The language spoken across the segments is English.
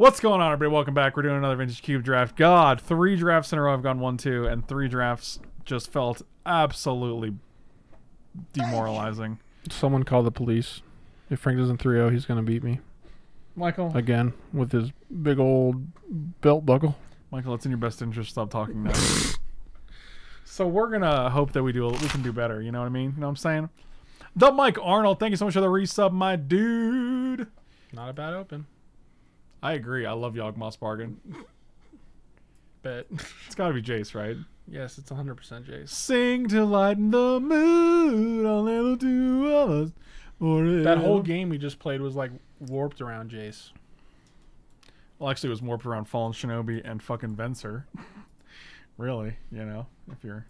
What's going on, everybody? Welcome back. We're doing another Vintage Cube draft. God, three drafts in a row. I've gone one, two, and three drafts just felt absolutely demoralizing. Someone call the police. If Frank doesn't 3 0, he's going to beat me Michael, again with his big old belt buckle. Michael, it's in your best interest. Stop talking now. so we're gonna hope that we do. We can do better. You know what I mean? You know what I'm saying? The Mike Arnold. Thank you so much for the resub, my dude. Not a bad open. I agree. I love Yawgmoth's bargain. Bet. It's got to be Jace, right? yes, it's 100% Jace. Sing to lighten the mood. I'll never do others. That whole game we just played was like warped around Jace. Well, actually, it was warped around Fallen Shinobi and fucking Venser. really, you know, if you're.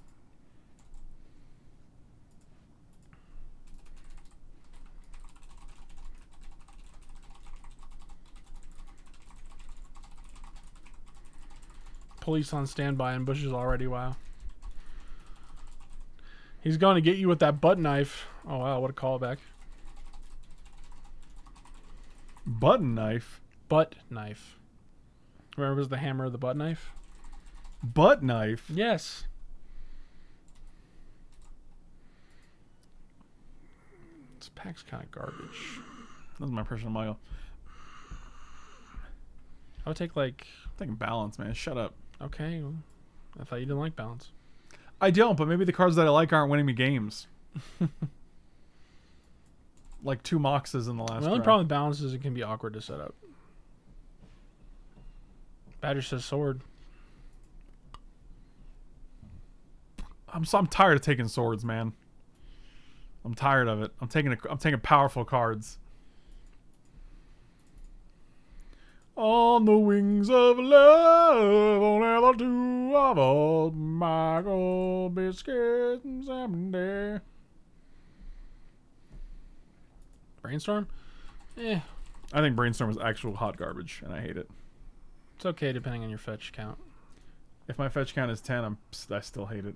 Police on standby and Bush is already wow. He's going to get you with that butt knife. Oh wow, what a callback. Button knife? Butt knife. Remember it was the hammer of the butt knife? Butt knife? Yes. This pack's kind of garbage. That's my personal Michael. I would take like I'm thinking balance, man. Shut up. Okay. well, I thought you didn't like balance. I don't, but maybe the cards that I like aren't winning me games. like two Moxes in the last the only problem with balance is it can be awkward to set up. Badger says sword. I'm so I'm tired of taking swords, man. I'm tired of it. I'm taking a, I'm taking powerful cards. On the wings of love, on the two of us, Michael Biscuit and Sam Brainstorm? Eh, I think Brainstorm is actual hot garbage, and I hate it. it's okay depending on your fetch count. If my fetch count is 10, I'm, I still hate it.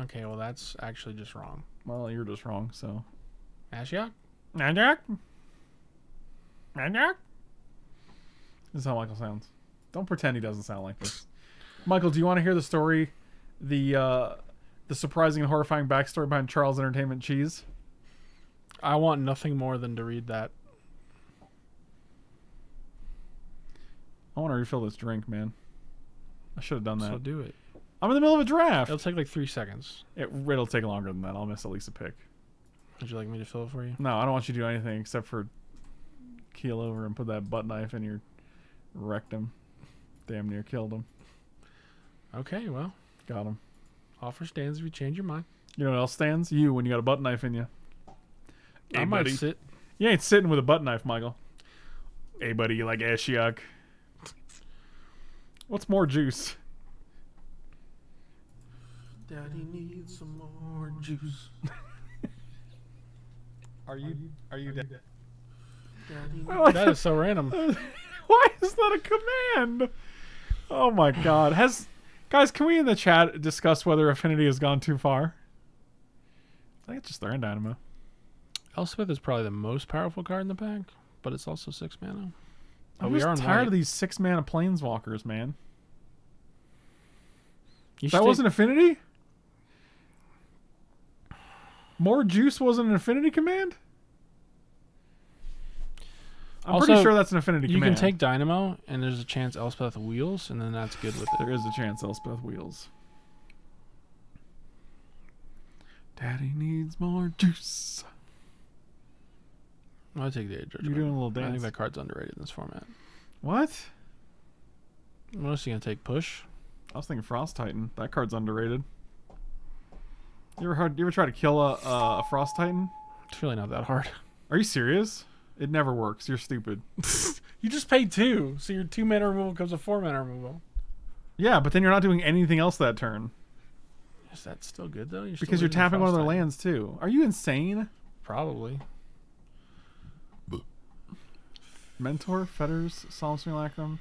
Okay, well that's actually just wrong. Well, you're just wrong, so. Ashiok? Magic? Magic? This is how Michael sounds. Don't pretend he doesn't sound like this. Michael, do you want to hear the story, the uh, the surprising and horrifying backstory behind Charles Entertainment Cheese? I want nothing more than to read that. I want to refill this drink, man. I should have done that. So do it. I'm in the middle of a draft. It'll take like three seconds. It, it'll take longer than that. I'll miss at least a pick. Would you like me to fill it for you? No, I don't want you to do anything except for keel over and put that butt knife in your rectum. Damn near killed him. Okay, well, Got him. offer stands if you change your mind. You know what else stands? You when you got a butt knife in you. I might sit. You ain't sitting with a butt knife, Michael. Hey, buddy, you like Ashiok? What's more juice? Daddy needs some more juice. Are you? Are you dead? Daddy that is so random. Why is that a command? Oh my god. Has guys, can we in the chat discuss whether Affinity has gone too far? I think it's just Thran Dynamo. Elspeth is probably the most powerful card in the pack, but it's also six mana. Oh, I'm we just are tired of these six mana planeswalkers, man. That take- wasn't Affinity? More juice wasn't an Affinity command? I'm pretty sure that's an Affinity You command. can take Dynamo, and there's a chance Elspeth wheels, and then that's good with it. There is a chance Elspeth wheels. Daddy needs more juice. I'll take the Age You're doing a little dance. I think that card's underrated in this format. What? Are you gonna take? Push. I was thinking Frost Titan. That card's underrated. You ever you ever try to kill a, a, a Frost Titan? It's really not that hard. Are you serious? It never works. You're stupid. You just paid two, so your two mana removal becomes a four mana removal. Yeah, but then you're not doing anything else that turn Is that still good though? You're still because you're tapping one of their lands too. Are you insane? Probably. Mentor, Fetters, Solemn Simulacrum.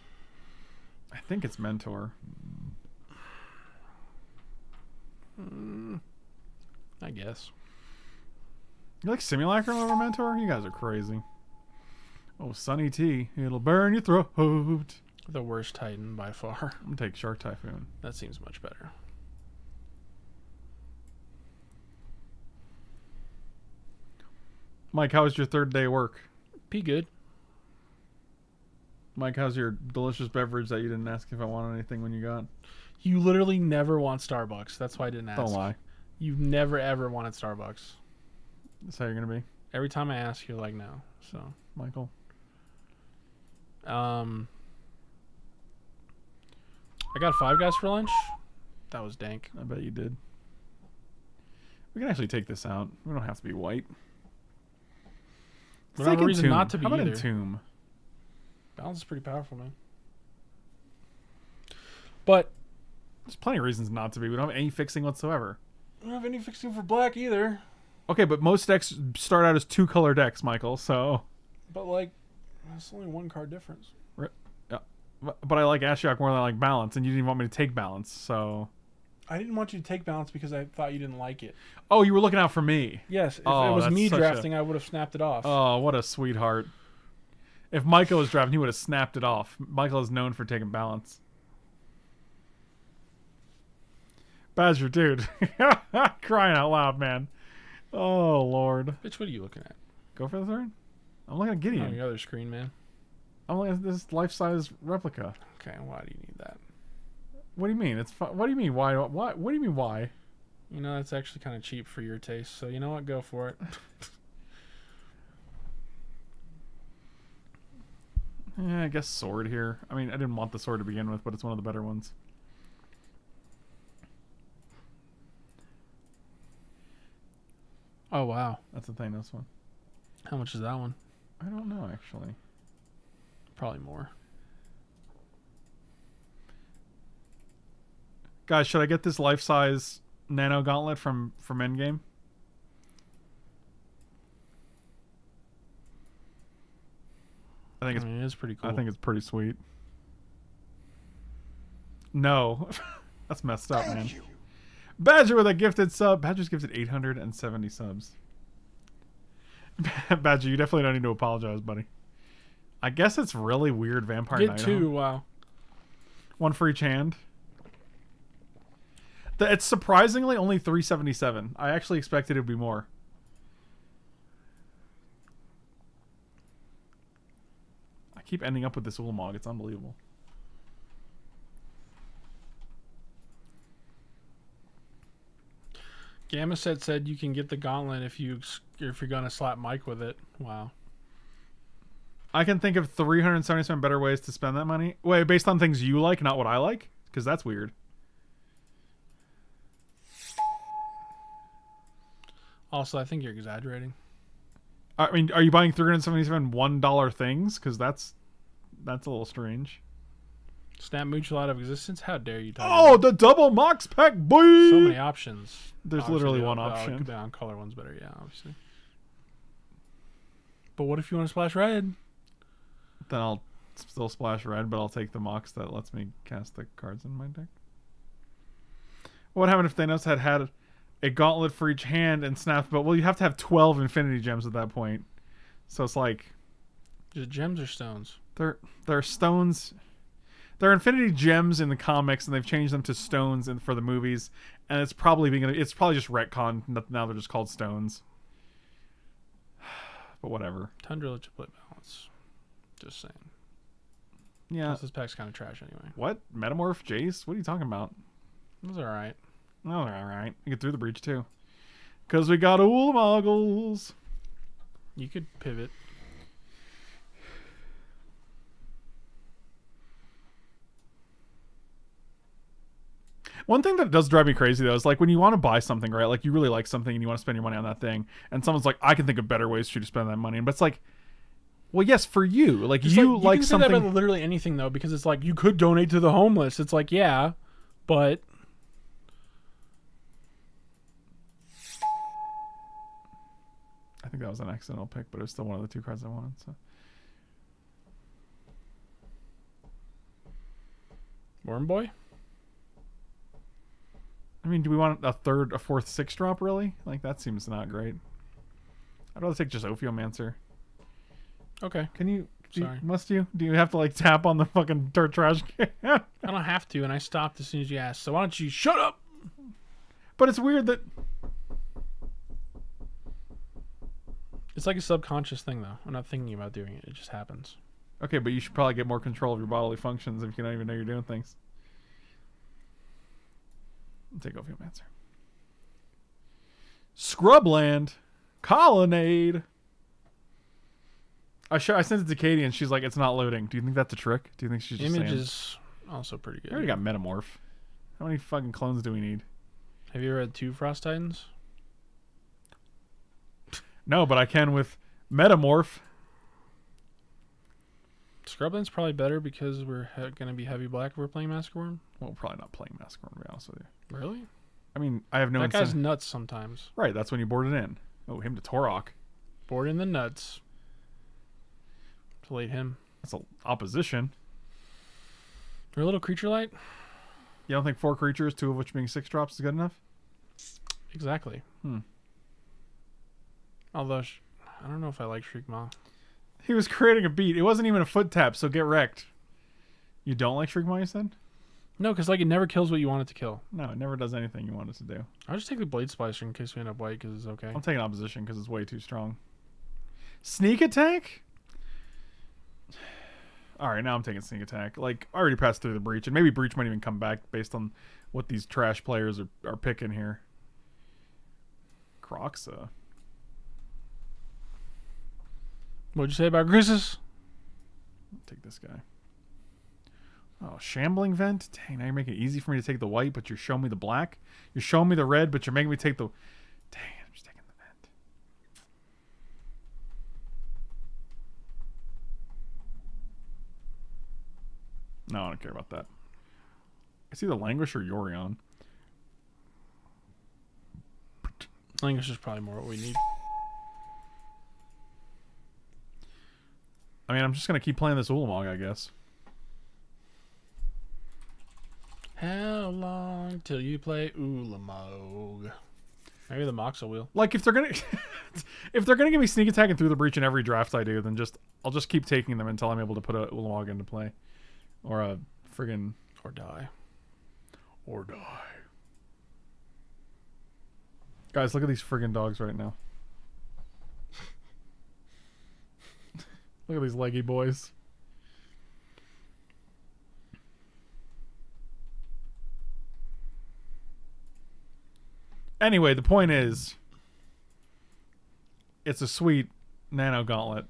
I think it's Mentor. Hmm. I guess. You like Simulacrum over Mentor? You guys are crazy. Oh, Sunny T. It'll burn your throat. The worst Titan by far. I'm gonna take Shark Typhoon. That seems much better. Mike, how was your third day of work? Be good. Mike, how's your delicious beverage that you didn't ask if I wanted anything when you got? You literally never want Starbucks. That's why I didn't ask. Don't lie. You've never ever wanted Starbucks. That's how you're gonna be, Every time I ask, you're like, no. So, Michael. Um, I got Five Guys for lunch. That was dank. I bet you did. We can actually take this out. We don't have to be white. Have a reason Entomb. not to be How about either. Entomb? Balance is pretty powerful, man. But There's plenty of reasons not to be. We don't have any fixing whatsoever. We don't have any fixing for black either. Okay, but most decks start out as two color decks, Michael. So, But like, it's only one card difference. but but I like Ashiok more than I like Balance, and you didn't want me to take Balance. So, I didn't want you to take balance because I thought you didn't like it. oh, you were looking out for me. Yes, if Oh, it was me drafting, I would have snapped it off. Oh, what a sweetheart. If Michael was drafting, he would have snapped it off. Michael is known for taking balance. Badger, dude. Crying out loud, man. Oh, Lord. Bitch, what are you looking at? Go for the third? I'm looking at Gideon. On the other screen, man. I'm looking at this life size replica. Okay, why do you need that? What do you mean? It's What do you mean? Why? Why? What do you mean? Why? You know, that's actually kind of cheap for your taste. So you know what? Go for it. Yeah, I guess sword here. I mean, I didn't want the sword to begin with, but it's one of the better ones. Oh wow, That's the thing. This one. how much is that one? I don't know actually. Probably more. Guys, should I get this life size nano gauntlet from from Endgame? I think I it's mean, it is pretty cool. I think it's pretty sweet. No, that's messed up, man. Badger with a gifted sub. Badger's gifted 870 subs. Badger, you definitely don't need to apologize, buddy. I guess it's really weird Vampire Get Night. two. Wow. One for each hand. The, it's surprisingly only 377. I actually expected it would be more. I keep ending up with this Ulamog. It's unbelievable. Gamma set said you can get the gauntlet if you if you're gonna slap Mike with it. Wow. I can think of 377 better ways to spend that money. Wait, based on things you like, not what I like? Because that's weird. Also, I think you're exaggerating. I mean, are you buying 377 $1 things? Because that's that's a little strange. Snap mutual out of existence. How dare you talk? Oh, about the double Mox pack, boy! so many options. There's Obviously, literally one the- oh, option. The on color one's better. Yeah, obviously. But what if you want to splash red? Then I'll still splash red, but I'll take the Mox that lets me cast the cards in my deck. What happened if Thanos had had a gauntlet for each hand and snapped? But well, you have to have 12 Infinity Gems at that point. So it's like Just gems or stones? they're they're stones. They're Infinity Gems in the comics, and they've changed them to stones in, for the movies. And it's probably being it's probably just retcon. Now they're just called stones. But whatever. Tundra play balance. Just saying. Yeah. Plus, this pack's kind of trash anyway. What metamorph Jace? What are you talking about? It was all right. Oh, all right. You get through the breach too. Cause we got Ulamogles. You could pivot. One thing that does drive me crazy though is like when you want to buy something, right? Like you really like something and you want to spend your money on that thing, and someone's like, "I can think of better ways for you to spend that money," but it's like, well, yes, for you, like you like, like, can say something. that about literally anything though, because it's like you could donate to the homeless. It's like yeah, but I think that was an accidental pick, but it was still one of the two cards I wanted. So Worm Boy. I mean, do we want a third, a fourth, sixth drop? Really? Like that seems not great. I'd rather take just Ophiomancer. Okay. Can you Do you- Sorry. must you? Do you have to like tap on the fucking dirt trash can? I don't have to, and I stopped as soon as you asked. So why don't you shut up? but it's weird that It's like a subconscious thing, though. I'm not thinking about doing it. It just happens. okay, but you should probably get more control of your bodily functions if you don't even know you're doing things. Take off your answer. Scrubland, Colonnade. I sh- I sent it to Katie and she's like, "It's not loading." Do you think that's a trick? Do you think she's just Image saying? is also pretty good. I already got Metamorph. How many fucking clones do we need? Have you ever read two Frost Titans? No, but I can with Metamorph. Scrubland's probably better because we're he- going to be heavy black if we're playing Massacre Wurm. Well, probably not playing Massacre, to be honest with you. Really? I mean, I have no that guy's nuts sometimes. Right, that's when you board it in. Oh, him to Torok. Board in the nuts. Delete him. That's a opposition. You're a little creature light? You don't think four creatures, two of which being six drops, is good enough? Exactly. Hmm. Although, sh- I don't know if I like Shriekmaw. He was creating a beat. It wasn't even a foot tap, so get wrecked. You don't like Shriek you said? No, because like it never kills what you want it to kill. No, it never does anything you want it to do. I'll just take the Blade Splicer in case we end up white because it's okay. I'm taking opposition because it's way too strong. Sneak attack? All right, now I'm taking sneak attack. Like, I already passed through the breach, and maybe breach might even come back based on what these trash players are, are picking here. Kroxa. What'd you say about Grisus? Take this guy. Oh, shambling vent. Dang, now you're making it easy for me to take the white, but you're showing me the black. You're showing me the red, but you're making me take the. Dang, I'm just taking the vent. No, I don't care about that. It's either Languish or Yorion. Languish is probably more what we need. I mean, I'm just gonna keep playing this Ulamog, I guess. How long till you play Ulamog? Maybe the Moxel wheel. Like if they're gonna, if they're gonna give me sneak attack and through the breach in every draft I do, then just I'll just keep taking them until I'm able to put a Ulamog into play, or a friggin' Or die. or die. Guys, look at these friggin' dogs right now. look at these leggy boys. Anyway, the point is, it's a sweet nano gauntlet.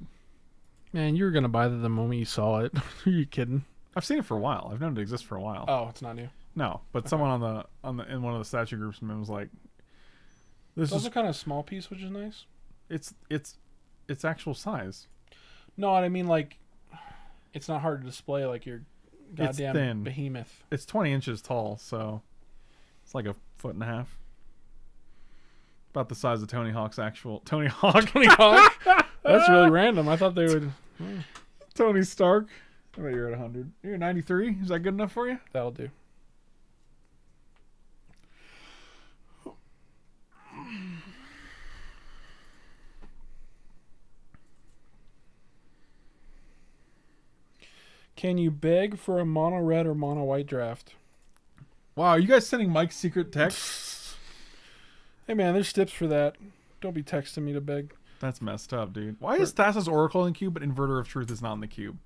Man, you were gonna buy that the moment you saw it. Are you kidding? I've seen it for a while. I've known it exists for a while. Oh, it's not new. No, but someone on the on the in one of the statue groups was like, "This It's is also kind of small piece, which is nice. it's it's it's actual size. No, I mean like, it's not hard to display like your It's goddamn thin. behemoth. It's 20 inches tall, so it's like a foot and a half. About the size of Tony Hawk's actual Tony Hawk. Tony Hawk. That's really random. I thought they would. Tony Stark. I bet you're at 100. You're 93. Is that good enough for you? That'll do. Can you beg for a mono red or mono white draft? Wow, are you guys sending Mike secret text? Hey man, there's tips for that. Don't be texting me to beg. That's messed up, dude. Why is Thassa's Oracle in cube but Inverter of Truth is not in the cube?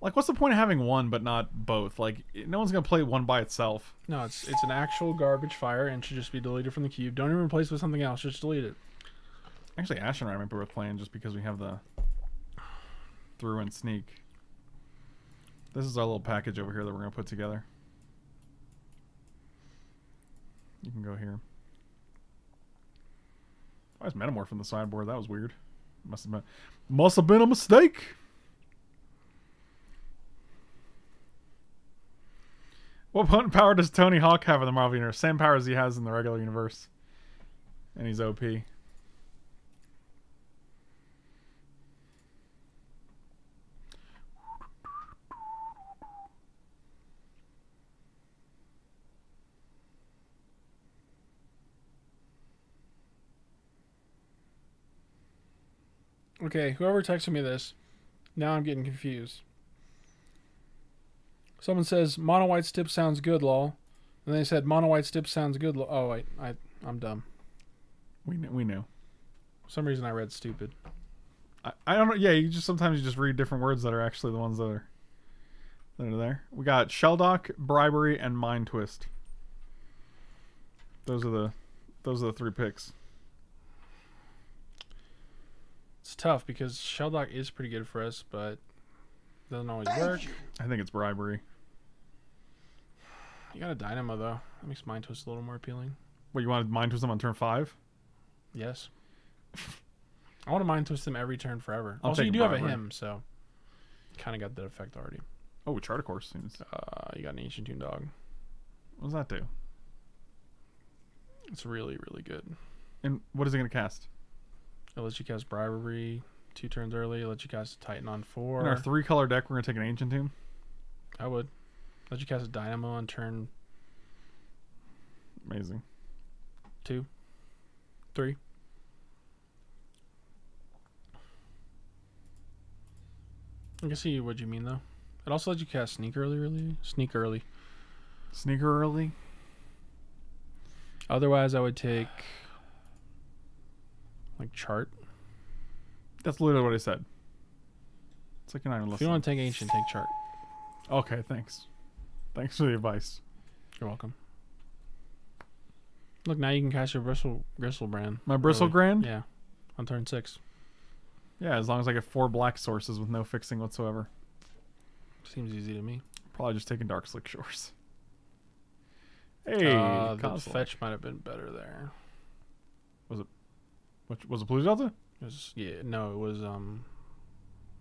Like, what's the point of having one but not both? Like, no one's gonna play one by itself. No, it's it's an actual garbage fire and should just be deleted from the cube. Don't even replace it with something else. Just delete it. Actually, Ash and I might be worth playing just because we have the through and sneak. This is our little package over here that we're gonna put together. You can go here. Why is Metamorph on the sideboard? That was weird. Must have been must have been a mistake. What po- power does Tony Hawk have in the Marvel universe? Same power as he has in the regular universe. And he's OP. Okay, whoever texted me this, Now I'm getting confused. Someone says mono white stip sounds good, lol. And they said mono white stip sounds good. Lol. Oh wait, I I'm dumb. We knew, we knew. For some reason I read stupid. I, I don't know. Yeah, you just sometimes you just read different words that are actually the ones that are that are there. We got Shelldock, bribery, and mind twist. Those are the those are the three picks. It's tough because Shelldock is pretty good for us, but doesn't always work. I think it's bribery. You got a dynamo though. That makes Mind Twist a little more appealing. What you want to mind twist them on turn five? Yes. I want to Mind Twist them every turn forever. I'll also, you a do have a Bribery. him, so kind of got that effect already. Oh, chart a course seems. Uh, you got an Ancient Tune Dog. What does that do? It's really, really good. And what is it going to cast? It lets you cast Bribery two turns early. It lets you cast Titan on four. In our three color deck, we're going to take an ancient tomb. I would. Let you cast a Dynamo on turn Amazing. two, three. I can see what you mean though. It also lets you cast Sneak early, early, Sneak early. Sneaker early. Otherwise, I would take like Chart. That's literally what I said. It's like you're not even If you want to take Ancient, take Chart. Okay, thanks. Thanks for the advice. You're welcome. Look, now you can cast your Bristle Griselbrand. My Bristle early. Grand? Yeah, on turn six. Yeah, as long as I get four black sources with no fixing whatsoever. Seems easy to me. Probably just taking Darkslick Shores. Hey, uh, the fetch might have been better there. Which was it Blue Delta? It was, yeah, no, it was um,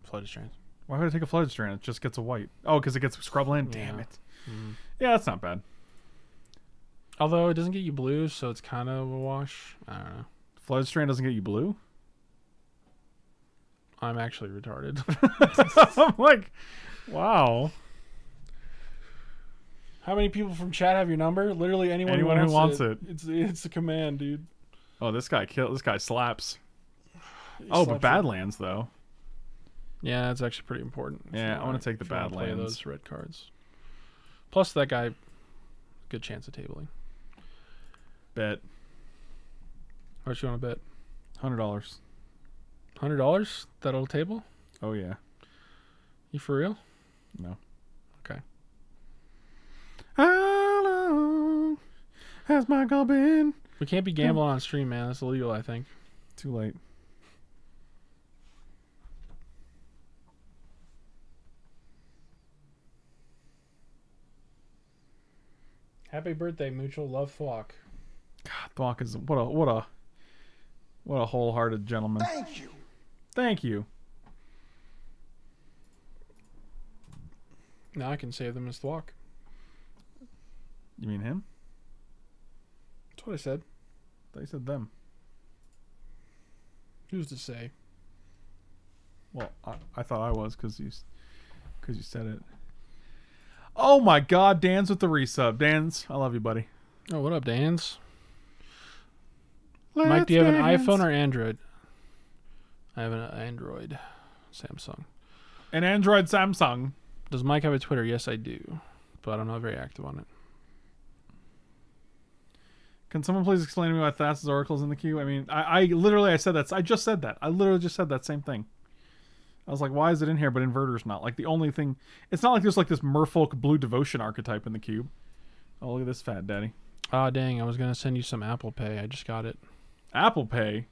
Flooded Strands. Why would I take a Flooded Strand? It just gets a white. Oh, because it gets Scrubland? Damn Yeah. it. Mm. Yeah, that's not bad. Although it doesn't get you blue, so it's kind of a wash. I don't know. Flooded Strand doesn't get you blue? I'm actually retarded. I'm like, wow. How many people from chat have your number? Literally anyone. Anyone who wants it. It's it's a command, dude. Oh, this guy kill. This guy slaps. He Oh, but slaps it. Badlands though. Yeah, that's actually pretty important. Yeah, I wanna wanna- take the if you Badlands. Those red cards. Plus, that guy, good chance of tabling. Bet How much you want to bet? hundred dollars. Hundred dollars? That'll table? Oh yeah. You for real? No. Okay. How long has Michael been? We can't be hmm. gambling on stream, man. That's illegal. I think. Too late. Happy birthday, Mutual Love Flock. God, Thwok is what a what a what a wholehearted gentleman. Thank you. Thank you. Now I can save them as Thwok. You mean him? That's what I said. They said them. Who's to say? Well, I, I thought I was because you because you said it. Oh my God, Dan's with the resub. Dan's, I love you, buddy. Oh, what up, Dan's? Mike, do you have an iPhone or Android? I have an uh, Android, Samsung. an Android Samsung? Does Mike have a Twitter? Yes, I do, but I'm not very active on it. Can someone please explain to me why Thassa's Oracle's in the queue? I mean, I, I literally I said that. I just said that. I literally just said that same thing. I was like, why is it in here but Inverter's not? Like the only thing it's not like there's like this Merfolk blue devotion archetype in the cube. Oh look at this fat daddy. Ah, dang! I was gonna send you some Apple Pay. I just got it. Apple Pay.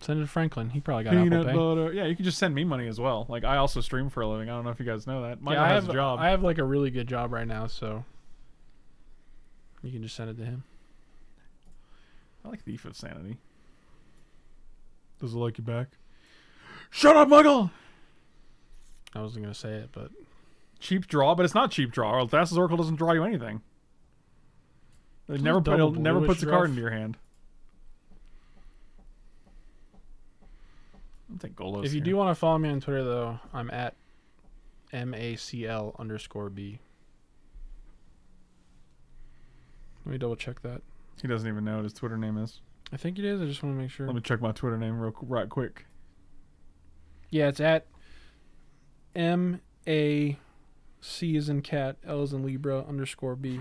Send it to Franklin. He probably got Peanut Apple Pay. butter. Yeah, you can just send me money as well. Like I also stream for a living. I don't know if you guys know that. Michael yeah, I has have a job. I have like a really good job right now, so you can just send it to him. I like Thief of Sanity. Does it like you back? Shut up, Michael! I wasn't gonna say it, but Cheap draw, but it's not cheap draw. Thassa's Oracle doesn't draw you anything. It never put, it never puts a card into your hand. I'll take Golos if you here. do want to follow me on Twitter, though, I'm at macl underscore b. Let me double check that. He doesn't even know what his Twitter name is. I think it is. I just want to make sure. Let me check my Twitter name real right quick. Yeah, it's at M A C is in cat, L is in Libra underscore B.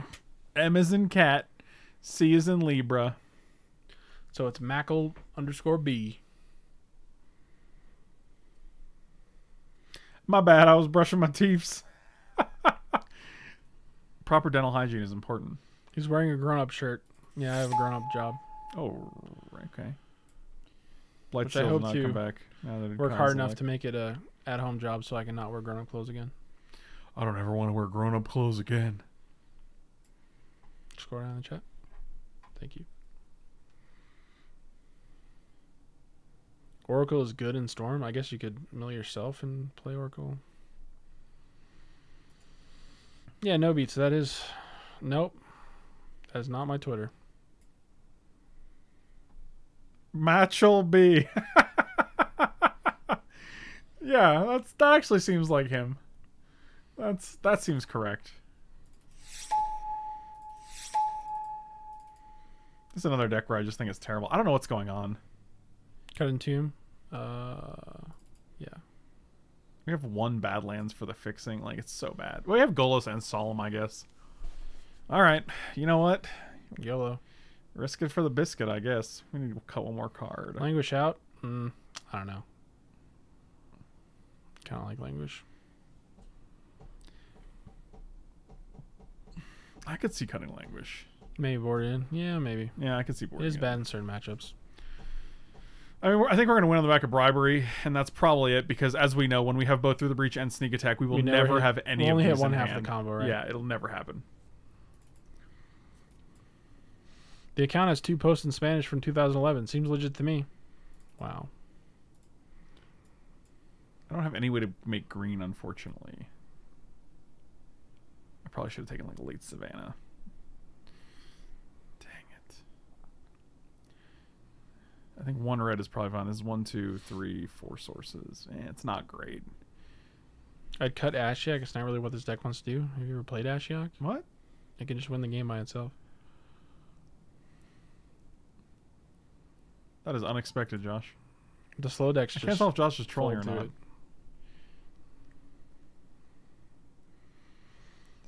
M is in cat, C is in Libra. So it's Mackle underscore B. My bad. I was brushing my teeth. Proper dental hygiene is important. He's wearing a grown up shirt. Yeah, I have a grown up job. Oh, okay. Blight Which I hope to back. Now that Work hard enough like- to make it a at home job so I can not wear grown up clothes again. I don't ever want to wear grown-up clothes again. Scroll down in the chat. Thank you. Oracle is good in Storm. I guess you could mill yourself and play Oracle. Yeah, no beats. That is. Nope. That is not my Twitter. Matchel B. yeah, that's that actually seems like him. That's that seems correct. This is another deck where I just think it's terrible. I don't know what's going on. Cut in tomb. Uh, yeah. We have one Badlands for the fixing. Like it's so bad. We have Golos and Solemn, I guess. All right. You know what? YOLO. Risk it for the biscuit, I guess. We need to cut one more card. Languish out. Mm, I don't know. Kind of like languish. I could see cutting Languish. Maybe board in. Yeah, maybe. Yeah, I could see It boarding is it. bad in certain matchups. I mean, I think we're going to win on the back of bribery, and that's probably it. Because as we know, when we have both through the breach and sneak attack, we will We never, never hit- have any. we'll only hit one in half of the combo, right? Yeah, it'll never happen. The account has two posts in Spanish from 2011. Seems legit to me. Wow. I don't have any way to make green, unfortunately. I probably should have taken like late Savannah. Dang it. I think one red is probably fine. This is one, two, three, four sources. Eh, it's not great. I'd cut Ashiok. It's not really what this deck wants to do. Have you ever played Ashiok? What? It can just win the game by itself. That is unexpected, Josh. The slow deck's I just can't tell if Josh is trolling or not. it.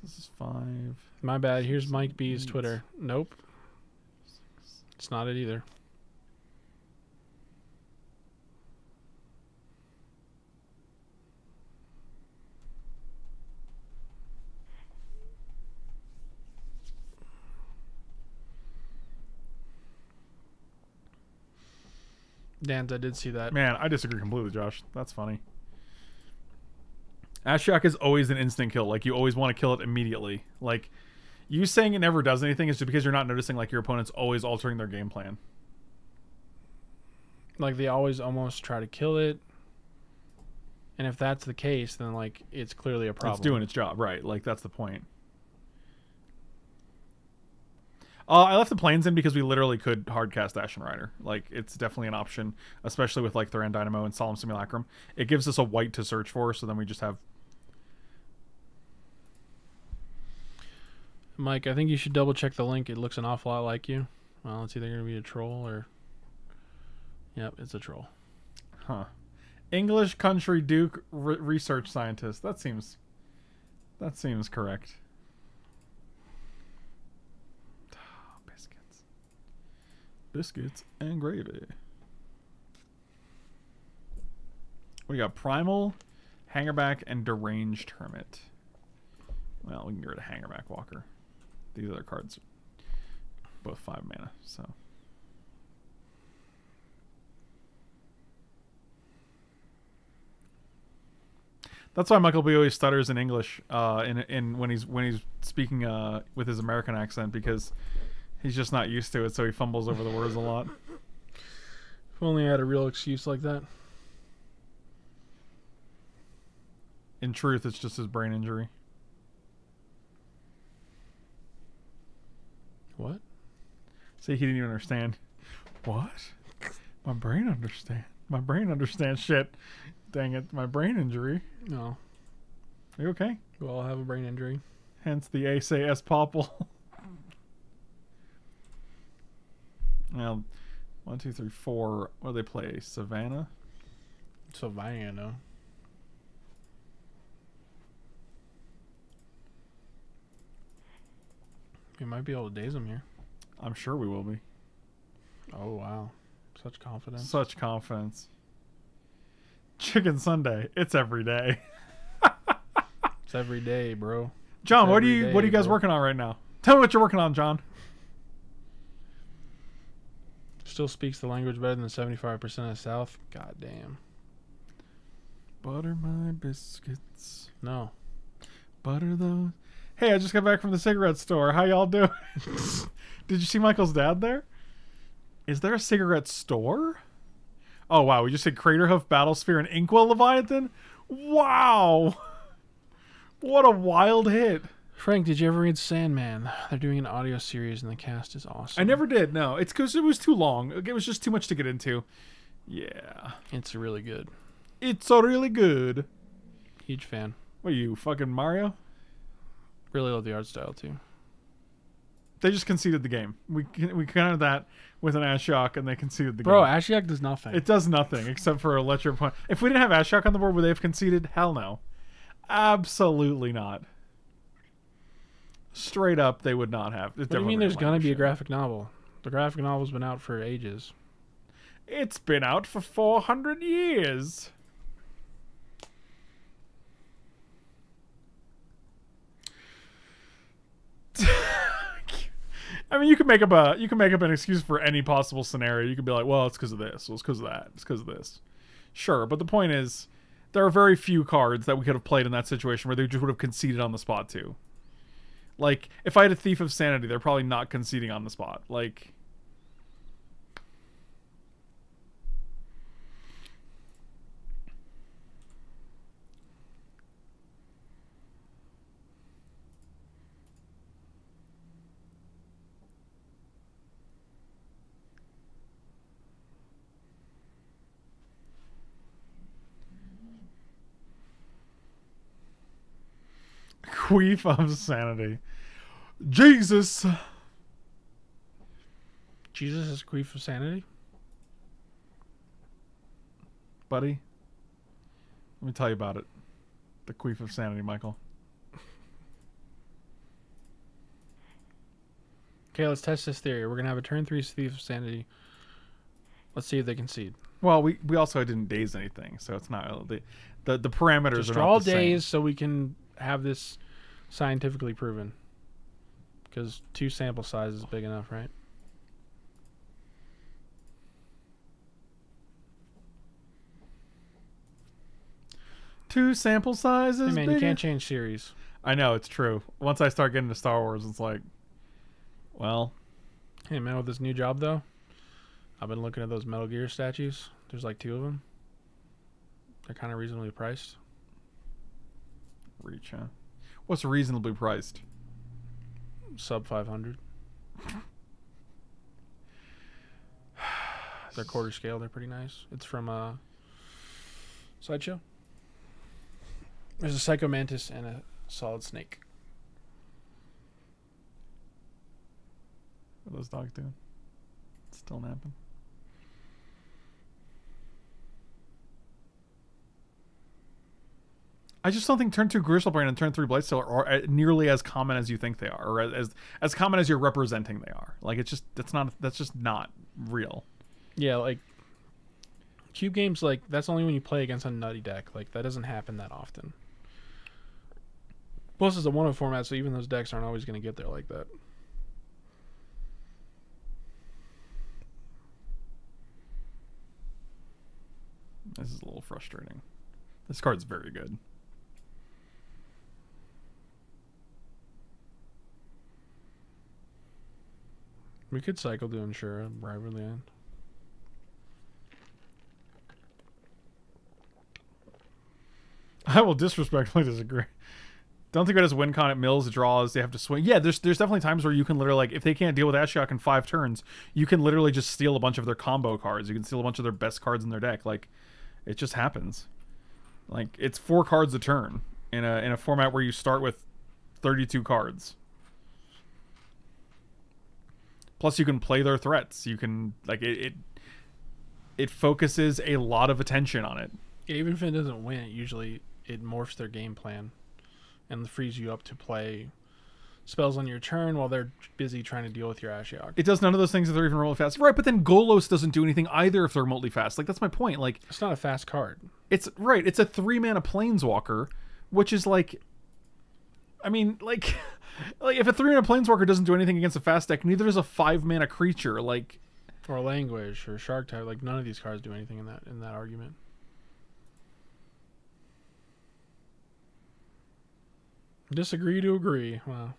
This is five. My bad. Here's Mike B's eight. Twitter. Nope. It's not it either. Dans, I did see that. Man, I disagree completely, Josh. That's funny. Ashiok is always an instant kill. Like you always want to kill it immediately. Like you saying it never does anything is just because you're not noticing like your opponent's always altering their game plan. Like they always almost try to kill it. And if that's the case, then like it's clearly a problem. It's doing its job, right? Like that's the point. Uh, I left the planes in because we literally could hardcast Ashen Rider. Like it's definitely an option, especially with like Thran Dynamo and Solemn Simulacrum. It gives us a white to search for, so then we just have Mike, I think you should double check the link. It looks an awful lot like you. Well, it's either going to be a troll or. Yep, it's a troll. Huh. English country Duke re- research scientist. That seems. That seems correct. Biscuits. Biscuits and gravy. We got primal, hangarback, and deranged hermit. Well, we can get rid of hangarback walker. These other cards, both five mana. So. That's why Michael B always stutters in English, uh, in in when he's when he's speaking uh with his American accent because he's just not used to it, so he fumbles over the words a lot. If only I had a real excuse like that. In truth, it's just his brain injury. What? See, he didn't even understand. What? My brain understand. My brain understands shit. Dang it, my brain injury. No. Are you okay? We all have a brain injury. Hence the A say S popple. Now, one, two, three, four. What do they play? Savannah. Savannah. We might be able to daze them here. I'm sure we will be. Oh wow, such confidence! Such confidence. Chicken Sunday. It's every day. it's every day, bro. John, what are you day, what are you guys bro. working on right now? Tell me what you're working on, John. Still speaks the language better than seventy five percent of the South. God damn. Butter my biscuits. No. Butter those. Hey, I just got back from the cigarette store. How y'all doing? Did you see Michael's dad there? Is there a cigarette store? Oh wow, we just said Craterhoof, Battlesphere, and Inkwell Leviathan. Wow, what a wild hit! Frank, did you ever read Sandman? They're doing an audio series and the cast is awesome. I never did. No, it's because it was too long. It was just too much to get into. Yeah, It's really good. it's a really good. Huge fan. What are you fucking Mario? Really love the art style too. They just conceded the game. We we counted that with an ass shock, and they conceded the game. Bro, game. Ashiok does nothing. It does nothing except for a let your opponent. If we didn't have Ashiok on the board, would they have conceded? Hell no. Absolutely not. Straight up, they would not have. what do you mean there's gonna be a graphic novel? The graphic novel's been out for ages. It's been out for 400 years. I mean, you can make up a you can make up an excuse for any possible scenario. You could be like, "Well, it's because of this. Well, it's because of that. It's because of this." Sure, but the point is, there are very few cards that we could have played in that situation where they just would have conceded on the spot too. Like, if I had a Thief of Sanity, they're probably not conceding on the spot. Like, queef of sanity. Jesus. Jesus is queef of sanity? buddy. Let me tell you about it. The queef of sanity, Michael. Okay, let's test this theory. We're gonna have a turn three thief of sanity. Let's see if they concede. Well, we, we also didn't daze anything, so it's not the the, the parameters Just are draw same. days so we can have this scientifically proven. Because two sample sizes is big enough, right? Two sample sizes. Hey man, you can't change series. I know it's true. Once I start getting to Star Wars, it's like, well, Hey man, with this new job though, I've been looking at those Metal Gear statues. There's like two of them. They're kind of reasonably priced. reach, huh? What's reasonably priced? Sub 500. They're quarter scale. They're pretty nice. It's from uh, Sideshow. There's a Psycho Mantis and a Solid Snake. What are those dogs doing? Still napping. I just don't think turn two Griselbrand and turn three Blightsteel are, are nearly as common as you think they are, or as as common as you're representing they are. Like it's just that's not that's just not real. Yeah, like cube games. Like that's only when you play against a nutty deck. Like that doesn't happen that often. Plus, it's a one-of oh format, so even those decks aren't always going to get there like that. This is a little frustrating. This card's very good. We could cycle to rivalry end. I will disrespectfully disagree. Don't think it as win con at mills draws. They have to swing. Yeah, there's there's definitely times where you can literally like if they can't deal with Ashiok in five turns, you can literally just steal a bunch of their combo cards. You can steal a bunch of their best cards in their deck. Like, it just happens. Like it's four cards a turn in a in a format where you start with thirty two cards. Plus, you can play their threats. You can like it. It, it focuses a lot of attention on it. Yeah, even if it doesn't win, it usually it morphs their game plan and frees you up to play spells on your turn while they're busy trying to deal with your Ashiok. It does none of those things if they're even remotely fast. Right, but then Golos doesn't do anything either if they're remotely fast. Like that's my point. Like It's not a fast card. it's right, it's a three mana planeswalker, which is like I mean, like like if a three mana planeswalker doesn't do anything against a fast deck, neither does a five mana creature. Like Or Languish or shark type. Like none of these cards do anything in that in that argument. Disagree to agree. Wow.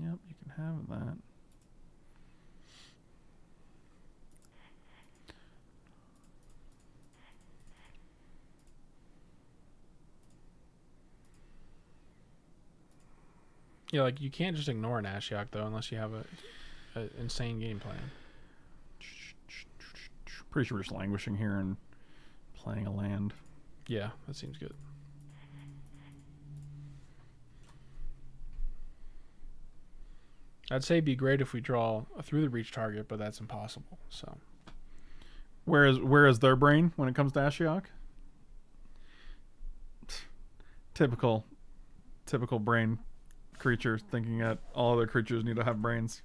Yep, you can have that. Yeah, like you can't just ignore an Ashiok though unless you have a, a insane game plan. Pretty sure we're just languishing here and playing a land. Yeah, that seems good. I'd say it'd be great if we draw a Through the Breach target, but that's impossible. So Where is where is their brain when it comes to Ashiok? Typical, typical brain creature thinking that all other creatures need to have brains.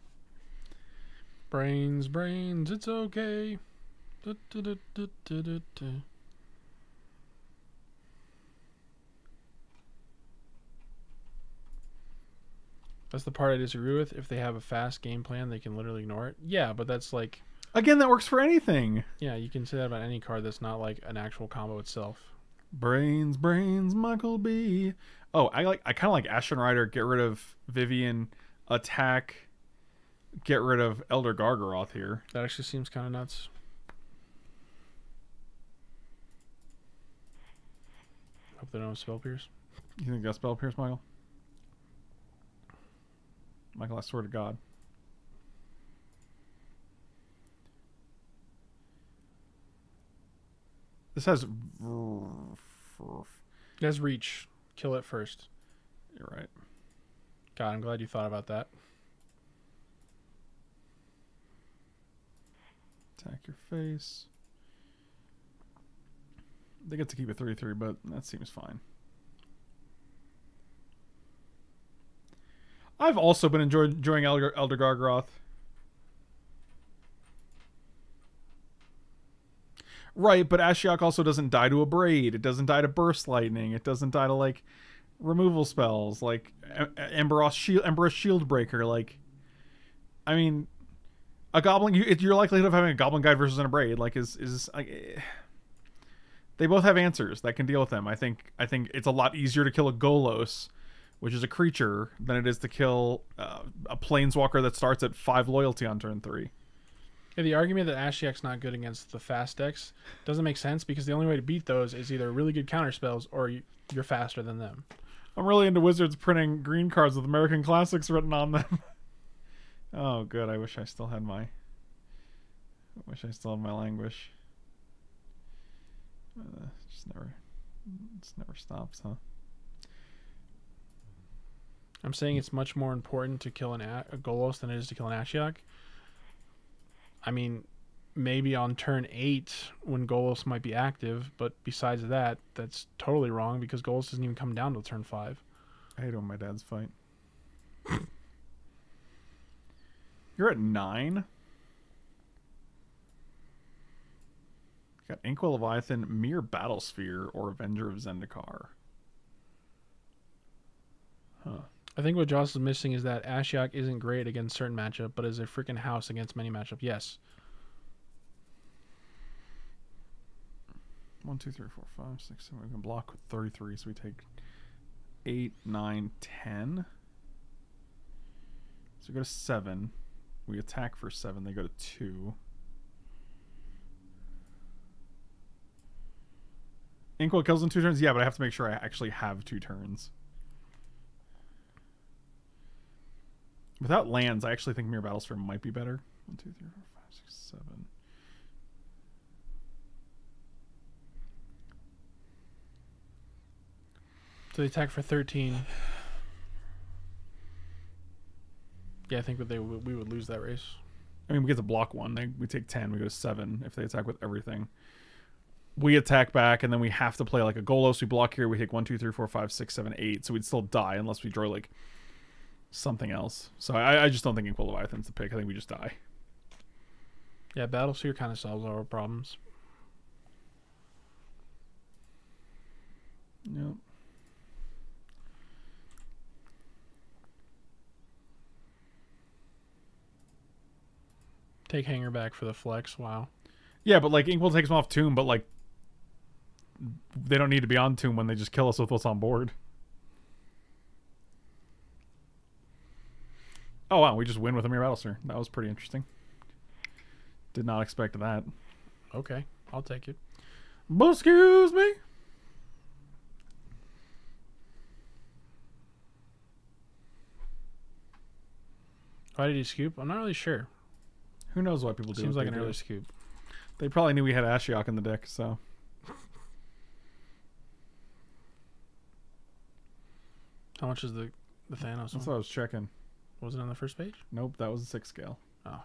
brains, brains, it's okay. Du- du- du-. That's the part I disagree with. If they have a fast game plan, they can literally ignore it. Yeah, but that's like, Again, that works for anything. yeah, you can say that about any card that's not like an actual combo itself. Brains, brains, Michael B. Oh, I like. I kind of like Ashen Rider. Get rid of Vivien. Attack. Get rid of Elder Gargaroth here. That actually seems kind of nuts. Hope they don't have spell pierce. You think that's spell pierce, Michael? Michael, I swear to God. This has. You're Guys, reach. Kill it first. You're right. God, I'm glad you thought about that. Attack your face. They get to keep a 3 3, but that seems fine. I've also been enjoy- enjoying Elder, Elder Gargaroth. Right, but Ashiok also doesn't die to Abrade. It doesn't die to burst lightning. It doesn't die to like removal spells like Embereth Shield, Embereth Shieldbreaker. Like, I mean, a goblin. You, your likelihood of having a goblin guide versus an braid like is is like. They both have answers that can deal with them. I think. I think it's a lot easier to kill a Golos, which is a creature, than it is to kill uh, a planeswalker that starts at five loyalty on turn three. Yeah, the argument that Ashiok's not good against the fast decks doesn't make sense because the only way to beat those is either really good counter spells or you- you're faster than them. I'm really into Wizards printing green cards with American classics written on them. oh, good. I wish I still had my. I wish I still had my languish. Uh, just never. It's never stops, huh? I'm saying it's much more important to kill an a-, a Golos than it is to kill an Ashiok. I mean, maybe on turn eight when Golos might be active, but besides that, that's totally wrong because Golos doesn't even come down till turn five. I hate when my dad's fight. You're at nine. Got Inkwell Leviathan, Myr Battlesphere, or Avenger of Zendikar. Huh. I think what Joss is missing is that Ashiok isn't great against certain matchup, but is a freaking house against many matchup. Yes. One, two, three, four, five, six, seven. We can block with 33, so we take eight, nine, ten. So we go to seven. We attack for seven. They go to two. Inkwell kills in two turns. Yeah, but I have to make sure I actually have two turns. Without lands, I actually think Myr Battlesphere might be better. One, two, three, four, five, six, seven. So they attack for 13. Yeah, I think that they we would lose that race. I mean, we get to block one. They, we take ten. We go to seven if they attack with everything. We attack back, and then we have to play like a Golos. We block here. We take one, two, three, four, five, six, seven, eight. So we'd still die unless we draw like something else. So I, I just don't think Inkwell Leviathan's the pick. I think we just die. Yeah, Battlesphere kind of solves all our problems. Yep. Take Hangarback for the flex. Wow. Yeah, but like Inkwell takes them off tomb, but like they don't need to be on tomb when they just kill us with what's on board. Oh wow, we just win with a Myr Battlestar. That was pretty interesting. Did not expect that. Okay, I'll take it. But excuse me. Why did he scoop? I'm not really sure. Who knows why people do Seems like an do. early scoop. They probably knew we had Ashiok in the deck, so How much is the the Thanos that's one? what I was checking. Was it on the first page? Nope, that was a six scale. Oh,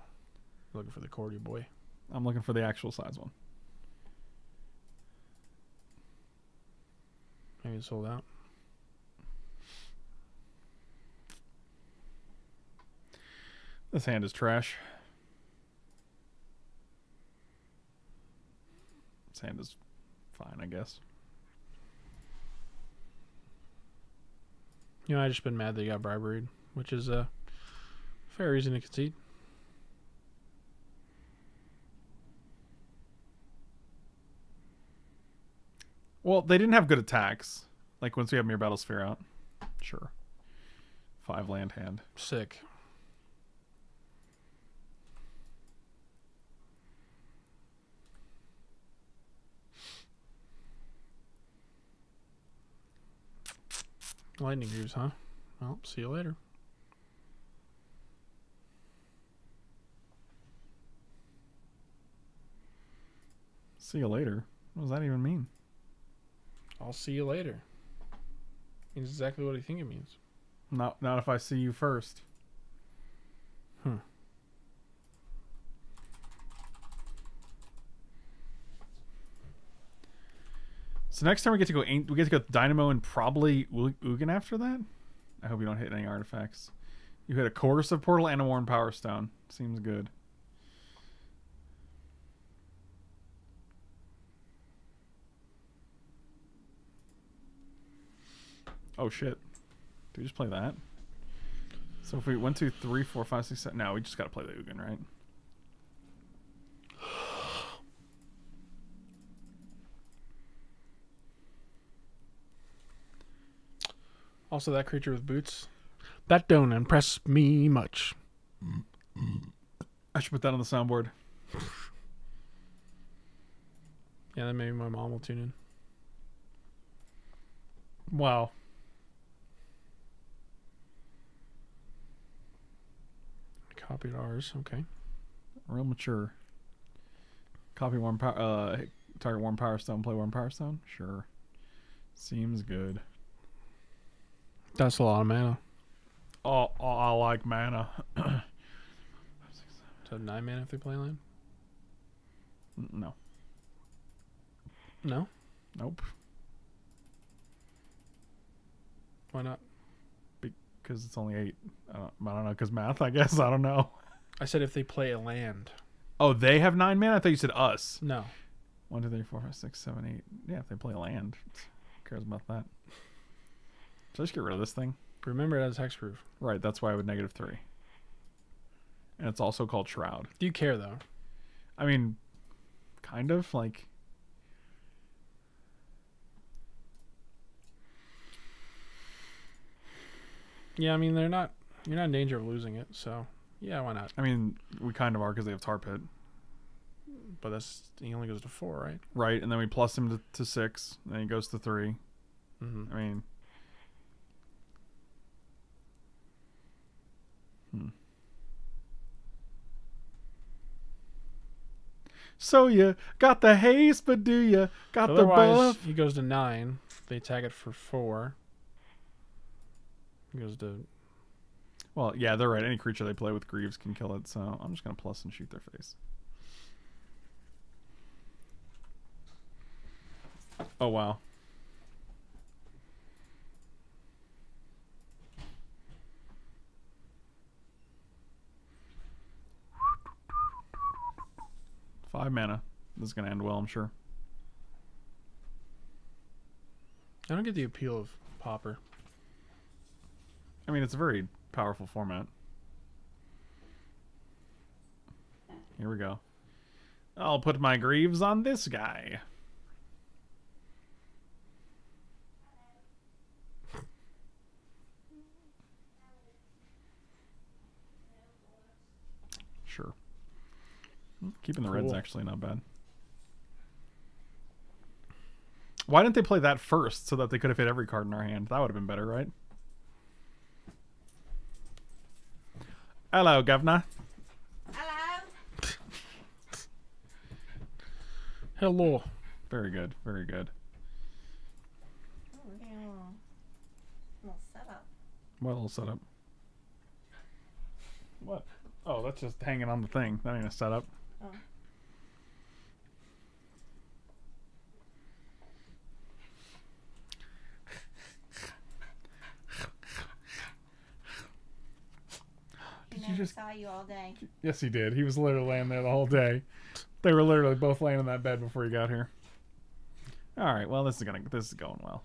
looking for the Cordy boy. I'm looking for the actual size one. Maybe it's sold out. This hand is trash. This hand is fine, I guess. You know, I just been mad that you got bribery, which is a fair reason to concede. Well, they didn't have good attacks. Like once we have Myr Battlesphere out. Sure. Five land hand. Sick. Lightning Greaves, huh? Well, see you later. See you later. What does that even mean? I'll see you later. Means exactly what I think it means. Not not if I see you first. Hmm. So next time we get to go, we get to go Dynamo and probably Ugin after that. I hope you don't hit any artifacts. You hit a Coercive Portal and a Worn Power Stone. Seems good. Oh shit! Do we just play that? So if we one, two, three, four, five, six, seven. No, we just got to play the Ugin, right? Also, that creature with boots. That don't impress me much. I should put that on the soundboard. Yeah, then maybe my mom will tune in. Wow. Copied ours. Okay. Real mature. Copy one power. Uh, target one power stone. Play one power stone. Sure. Seems good. That's a lot of mana. Oh, oh I like mana. So nine mana if they play land? no. No. Nope. Why not? Because it's only eight. I don't, I don't know. Because math. I guess. I don't know. I said if they play a land. Oh, they have nine mana. I thought you said us. No. One, two, three, four, five, six, seven, eight. Yeah, if they play a land, who cares about that? Should I just get rid of this thing? Remember it as hexproof. Right. That's why I would negative three. And it's also called Shroud. Do you care though? I mean, kind of like. Yeah, I mean they're not. You're not in danger of losing it, so yeah, why not? I mean, we kind of are because they have Tar Pit, But that's he only goes to four, right? right? And then we plus him to, to six. Then he goes to three. Mm-hmm. I mean, hmm. So you got the haste, but do you got the buff? he goes to nine. They tag it for four. He goes to well, yeah, they're right. Any creature they play with Greaves can kill it, so I'm just going to plus and shoot their face. Oh, wow. Five mana. This is going to end well, I'm sure. I don't get the appeal of Pauper. I mean, it's a very powerful format. Here we go. I'll put my greaves on this guy. Sure. Keeping the reds actually not bad. Why didn't they play that first so that they could have hit every card in our hand? That would have been better, right? Hello, governor. Hello. Hello. Very good. Very good. Oh, a little, little setup. What little setup? What? Oh, that's just hanging on the thing. That ain't a setup. Oh. Did you never just- saw you all day. Yes, he did. He was literally laying there the whole day. They were literally both laying in that bed before he got here. All right. Well, this is gonna. This is going well.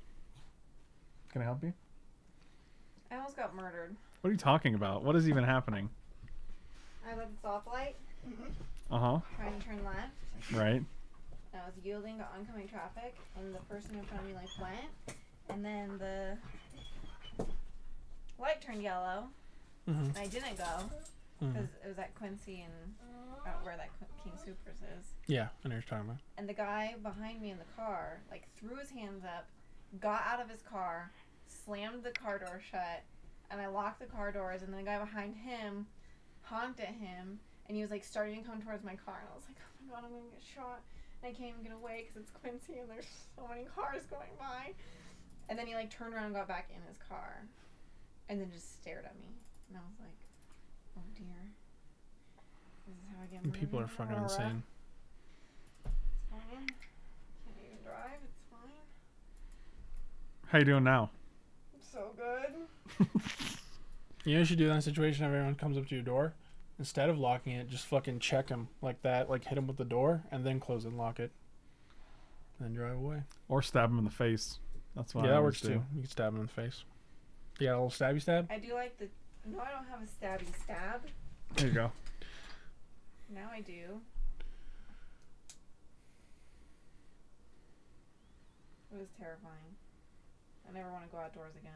Can I help you? I almost got murdered. What are you talking about? What is even happening? I was at the stoplight Uh huh. trying to turn left. Right. I was yielding to oncoming traffic, and the person in front of me like went, and then the light turned yellow. Hmm I didn't go because it was at Quincy and out where that King Supers is. Yeah, I know what you're talking about. And the guy behind me in the car like threw his hands up, got out of his car, slammed the car door shut, and I locked the car doors. And then the guy behind him honked at him, and he was like starting to come towards my car, and I was like, oh my god, I'm gonna get shot. And I can't even get away because it's Quincy and there's so many cars going by. And then he like turned around and got back in his car, and then just stared at me, and I was like, oh dear. This is how I get And people are fucking Aurora. insane. It's fine. Can't even drive. It's fine. How you doing now? I'm so good. You know, you should do in that situation. If everyone comes up to your door, instead of locking it, just fucking check them like that. Like hit them with the door, and then close it and lock it. And then drive away. Or stab him in the face. That's what. yeah, I that works do. too. You can stab them in the face. You got a little stabby stab. I do like the. No, I don't have a stabby stab. There you go. Now I do. It was terrifying. I never want to go outdoors again.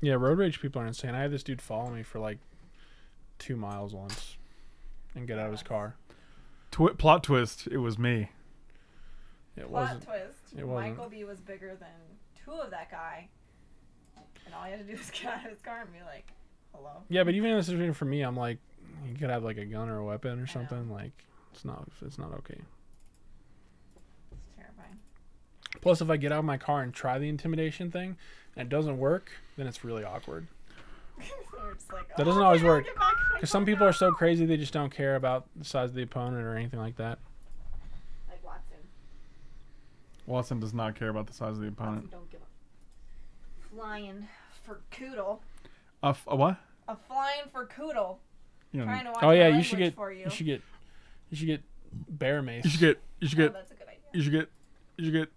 Yeah, road rage people are insane. I had this dude follow me for like two miles once, and get out of his car. Twi- plot twist. It was me. It Plot wasn't. twist. It wasn't. Michael B was bigger than two of that guy. And all you had to do was get out of his car and be like, hello. Yeah, but even in a situation for me, I'm like, you could have like a gun or a weapon or something. Like, it's not. It's not okay. It's terrifying. Plus, if I get out of my car and try the intimidation thing and it doesn't work, then it's really awkward. Like, That oh, doesn't "Oh, always work, get back in my Because some people are so crazy they just don't care about the size of the opponent or anything like that. Like Watson. Watson does not care about the size of the Watson opponent. don't give a flying for Koodle. A, f- a what? A flying for Koodle. You, know, Trying to watch Oh yeah, you should get. for you. You should get. You should get bear mace. you should get. You should Oh, get. that's a good idea. You should get. You should get.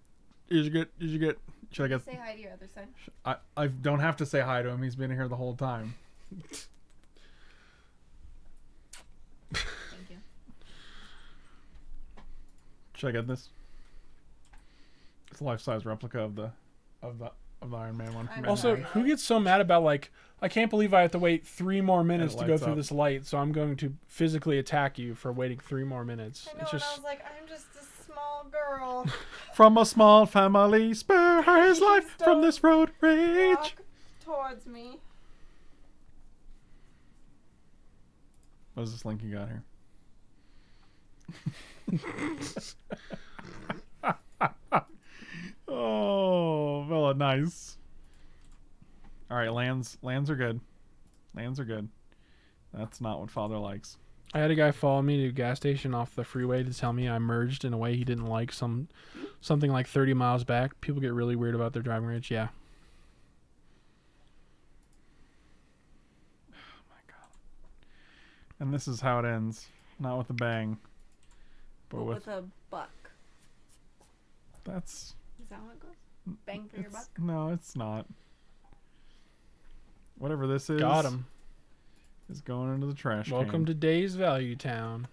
You should get. You should get. Should I get? Say hi to your other son. I, I don't have to say hi to him. He's been here the whole time. Thank you. Should I get this? It's a life-size replica of the, of the of the Iron Man one. From I'm Also, Hardy. sorry. who gets so mad about like I can't believe I have to wait three more minutes to go through up. this light, so I'm going to physically attack you for waiting three more minutes. I know, It's and I just was like, I'm just a small girl. from a small family, spare her his life Please from this road rage. Towards me. What is this link you got here? oh, Villa, nice. All right, lands lands are good. Lands are good. That's not what father likes. I had a guy follow me to a gas station off the freeway to tell me I merged in a way he didn't like some something like 30 miles back. People get really weird about their driving range. Yeah. Oh my god. And this is how it ends. Not with a bang. But But with with a buck. that's Is that how it goes? Bang for your buck. No, it's not. Whatever this is Got him. is going into the trash Welcome can. to Days Value Town.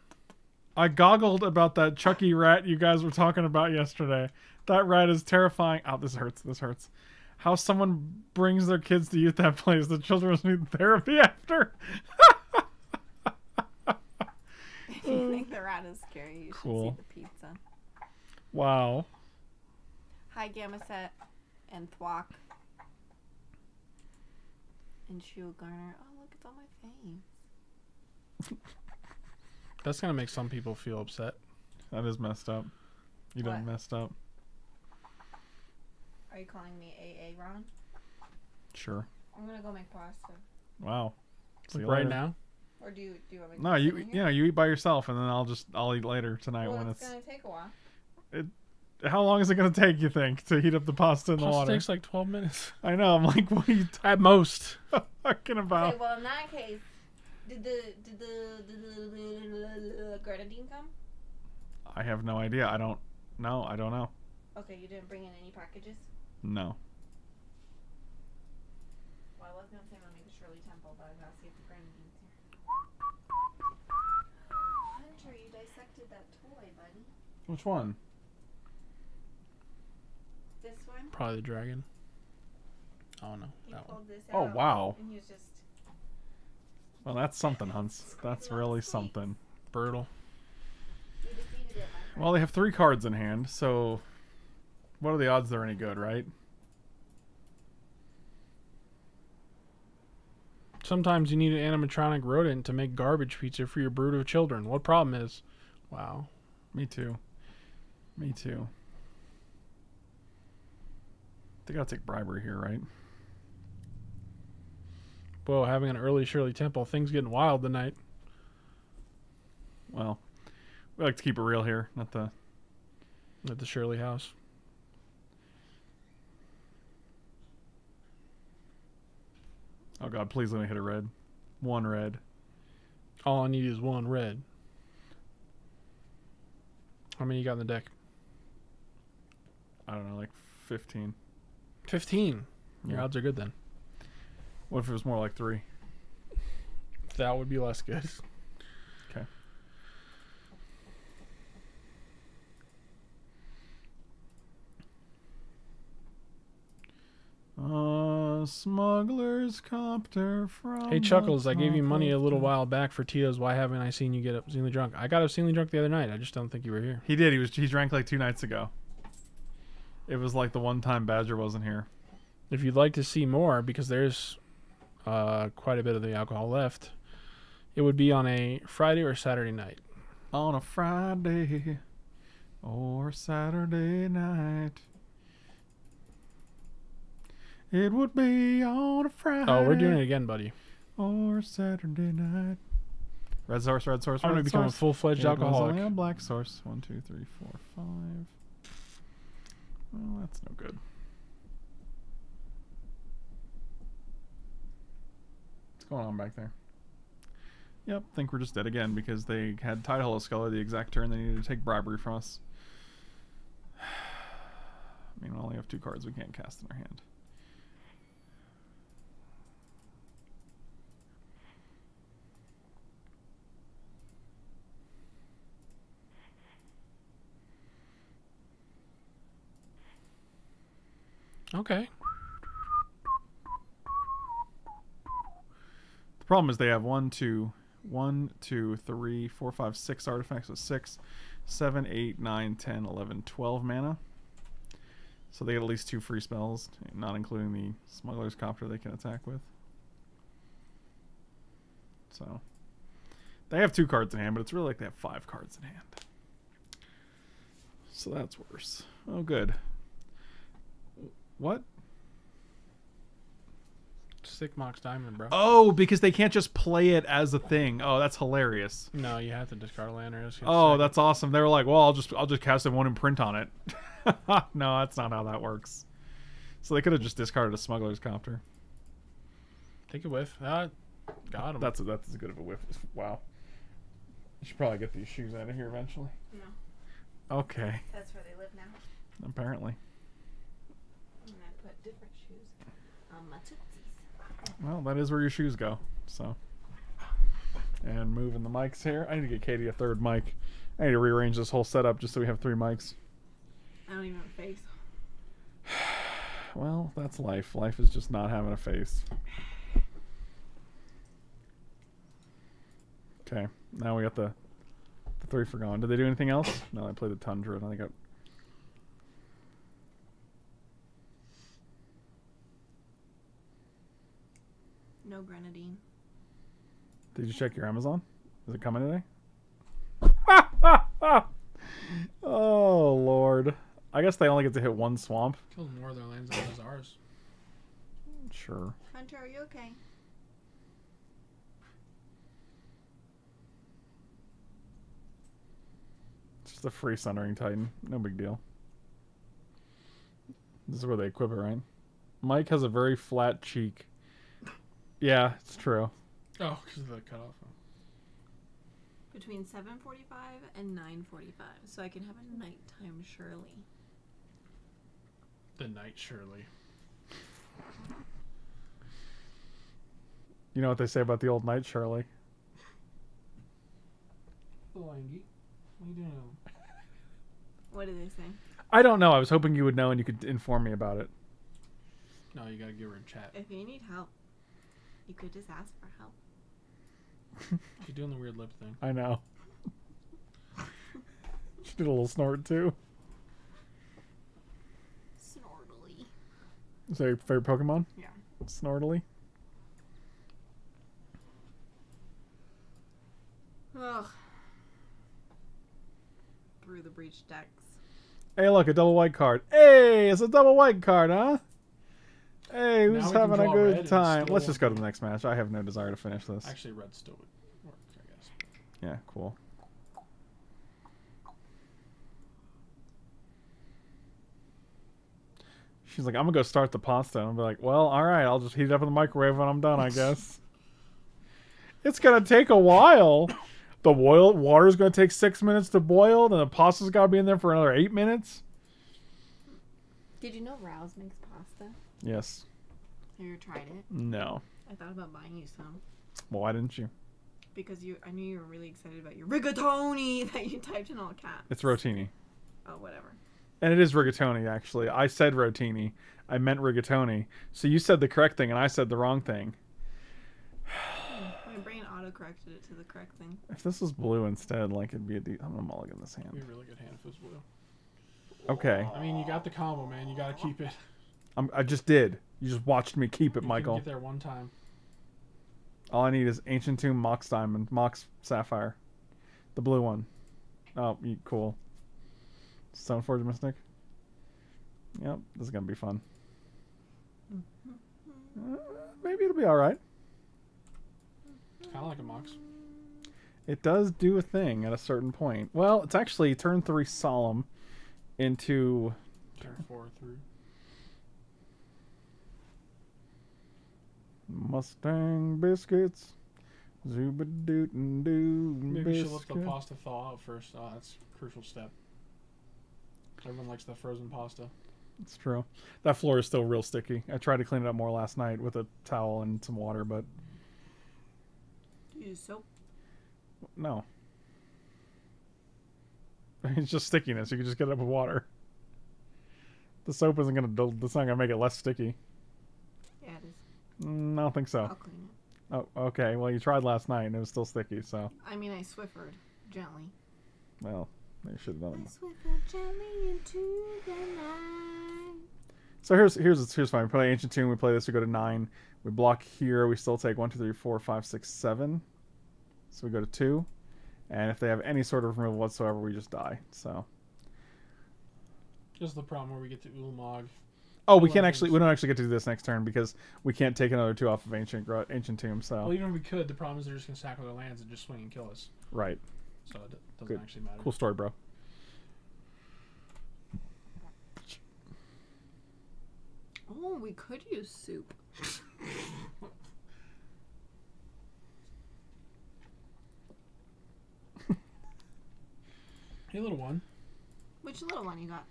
I goggled about that Chucky rat you guys were talking about yesterday. That rat is terrifying. Oh, this hurts. This hurts. How someone brings their kids to youth that place. The children need therapy after. If you think the rat is scary, you Cool. should see the pizza. Wow. Hi, Gamaset and Thwack. And Shoe Garner. Oh, look, it's on my face. That's gonna make some people feel upset. That is messed up. You done What? messed up. Are you calling me AA Ron? Sure. I'm gonna go make pasta. Wow. See Like right later. now. Or do you do you want me to No, keep you sitting yeah, you eat by yourself and then I'll just I'll eat later tonight Well, when it's, it's gonna take a while. How long is it gonna take, you think, to heat up the pasta in the Pasta water? takes like 12 minutes I know, I'm like, what are you at most. talking about? Okay, well in that case, did the did the did the, the grenadine come? I have no idea. I don't no, I don't know. Okay, you didn't bring in any packages. No. Well, I was gonna say I'm gonna make a Shirley Temple, but I gotta see if the grenadine's here. Hunter, you dissected that toy, buddy. Which one? This one. Probably the dragon. Oh no, He that one. pulled this Oh wow. And he was just. Well that's something, Hunts. That's really something. Brutal. You defeated it, my friend. Well they have three cards in hand, so what are the odds they're any good, right? Sometimes you need an animatronic rodent to make garbage pizza for your brood of children. What problem is? Wow. Me too. Me too. They gotta take bribery here, right? Whoa, having an early Shirley Temple. Things getting wild tonight. Well, we like to keep it real here, not the At the Shirley house. Oh god, please let me hit a red. One red. All I need is one red. How many you got in the deck? I don't know, like fifteen. 15. Your Yeah. odds are good then. What if it was more like three? That would be less good. Okay. Uh, smuggler's copter from. Hey Chuckles, I gave you money a little while back for Tito's. Why haven't I seen you get obscenely drunk? I got obscenely drunk the other night. I just don't think you were here. He did. He was. He drank like two nights ago. It was like the one time Badger wasn't here. If you'd like to see more, because there's uh, quite a bit of the alcohol left, it would be on a Friday or Saturday night. On a Friday or Saturday night. It would be on a Friday. Oh, we're doing it again, buddy. Or Saturday night. Red source, red source, I'm red gonna become a full fledged It was alcoholic. only a black source. One, two, three, four, five. Well, that's no good. What's going on back there? Yep, think we're just dead again because they had Tide Hollow Sculler the exact turn they needed to take bribery from us. I mean, we only have two cards we can't cast in our hand. Okay. The problem is they have one, two, one, two, three, four, five, six artifacts with six, seven, eight, nine, ten, eleven, twelve mana. So they get at least two free spells, not including the Smuggler's Copter they can attack with. So they have two cards in hand, but it's really like they have five cards in hand. So that's worse. Oh, good. What? Sick Mox Diamond, bro. Oh, because they can't just play it as a thing. Oh, that's hilarious. No, you have to discard a land or else Oh, sacked. that's awesome. They were like, "Well, I'll just I'll just cast it one imprint on it." no, that's not how that works. So they could have just discarded a smuggler's copter. Take a whiff. Ah, got him. That's a, that's as good of a whiff. as- Wow. You should probably get these shoes out of here eventually. No. Okay, That's where they live now. apparently. And I put different shoes on my tootsies. Well, that is where your shoes go. So, and moving the mics here. I need to get Katie a third mic. I need to rearrange this whole setup just so we have three mics. I don't even have a face. Well, that's life. Life is just not having a face. Okay, now we got the the three for gone. Did they do anything else? No, I played the Tundra. and I think No grenadine. Did you check your Amazon? Is it coming today? oh lord! I guess they only get to hit one swamp. Kills more of their lands than does ours. Sure. Hunter, are you okay? It's just a free Sundering Titan. No big deal. This is where they equip it, right? Mike has a very flat cheek. Yeah, it's true. Oh, because of the cutoff. Between 7:45 and 9:45, so I can have a nighttime Shirley. The night Shirley. You know what they say about the old night Shirley? Langy. What are you doing? What did they say? I don't know. I was hoping you would know and you could inform me about it. No, you gotta give her a chat. If you need help, you could just ask for help. You're doing the weird lip thing. I know. she did a little snort too. Snortly. Is that your favorite Pokemon? Yeah. Snortly. Ugh. Through the breach decks. Hey, look, a double white card. Hey, it's a double white card, huh? Hey, Now who's we having a good time? Let's just go to the next match. I have no desire to finish this. Actually, red still would work, I guess. Yeah, cool. She's like, I'm gonna go start the pasta. And I'll be like, well, all right, I'll just heat it up in the microwave when I'm done, I guess. it's gonna take a while. The boil water's gonna take six minutes to boil, then the pasta's gotta be in there for another eight minutes. Did you know Rouse makes pasta? Yes. Have you ever tried it? No. I thought about buying you some Well, why didn't you? because you. I knew you were really excited about your rigatoni that you typed in all caps. It's rotini. Oh, whatever. And it is rigatoni, actually. I said rotini. I meant rigatoni. So you said the correct thing, and I said the wrong thing. My brain auto-corrected it to the correct thing. If this was blue instead, like it'd be a. De- I'm gonna mulligan this It'd be hand. a really good hand if it was blue. Okay, I mean, you got the combo, man. You gotta keep it. I'm, I just did. You just watched me keep it, You Michael. Get there one time. All I need is Ancient Tomb, Mox Diamond, Mox Sapphire, the blue one. Oh, you, cool. Stoneforge Mystic. Yep, this is gonna be fun. Uh, maybe it'll be all right. Kind of like a mox. It does do a thing at a certain point. Well, it's actually turn three solemn into Turn four through. Mustang biscuits. Zooba doot and Maybe should let the pasta thaw out first. Oh, that's crucial step. Everyone likes the frozen pasta. It's true. That floor is still real sticky. I tried to clean it up more last night with a towel and some water, but Do you Use soap. no. It's just stickiness. You can just get it up with water. The soap isn't gonna. That's not gonna make it less sticky. Yeah, it is. Mm, I don't think so. I'll clean it. Oh, okay. Well, you tried last night and it was still sticky. So, I mean, I Swiffered gently. well, you should have done it. Swiffered gently into the night. So here's here's here's fine. We play ancient tomb. We play this. We go to nine. We block here. We still take one, two, three, four, five, six, seven. So we go to two, and if they have any sort of removal whatsoever, we just die. So This is the problem where we get to Ulamog. Oh, we can't actually we don't actually get to do this next turn because we can't take another two off of ancient Gro- ancient tomb. So Well, even if we could, the problem is they're just gonna sack all their lands and just swing and kill us. right, So it doesn't Good. actually matter. cool story, bro. Oh, we could use soup. Hey, little one. Which little one you got?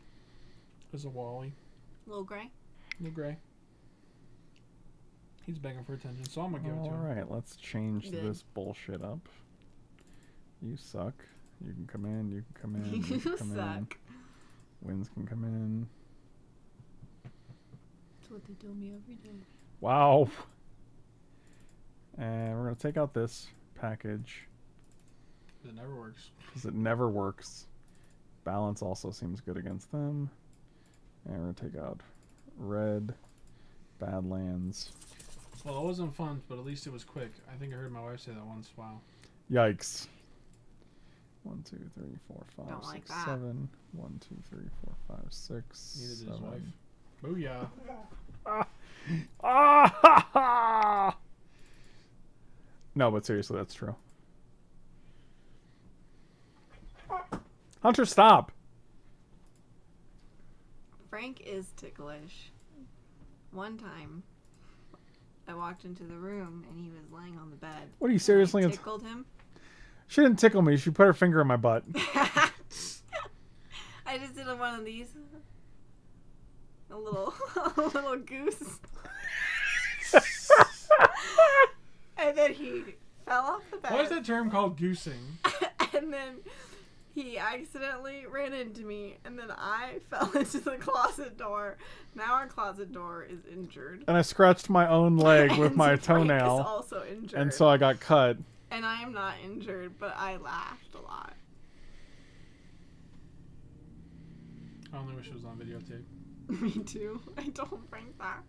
There's a Wally. Little gray? Little gray. He's begging for attention, so I'm gonna give it to him. Alright, let's change Good. this bullshit up. You suck. You can come in. You can come in. You, You can come in. suck. Winds can come in. That's what they tell me every day. Wow. And we're gonna take out this package It never works. because it never works. Balance also seems good against them. And we're gonna take out red, Badlands. Well, it wasn't fun, but at least it was quick. I think I heard my wife say that once. Wow. Yikes. One, two, three, four, five, Don't like six, that. seven. One, two, three, four, five, six. Neither did his seven. wife. Booyah. Ah, ha, ha. No, but seriously, that's true. Hunter, stop. Frank is ticklish. One time, I walked into the room and he was laying on the bed. What are you and I seriously? ins- tickled him. She didn't tickle me. She put her finger in my butt. I just did one of these. A little, a little goose. And then he fell off the bed. Why is that term called goosing? and then he accidentally ran into me, and then I fell into the closet door. Now our closet door is injured. And I scratched my own leg with my Frank is toenail. also injured. And so I got cut. and I am not injured, but I laughed a lot. I only wish it was on videotape. Me too. I don't Frank that.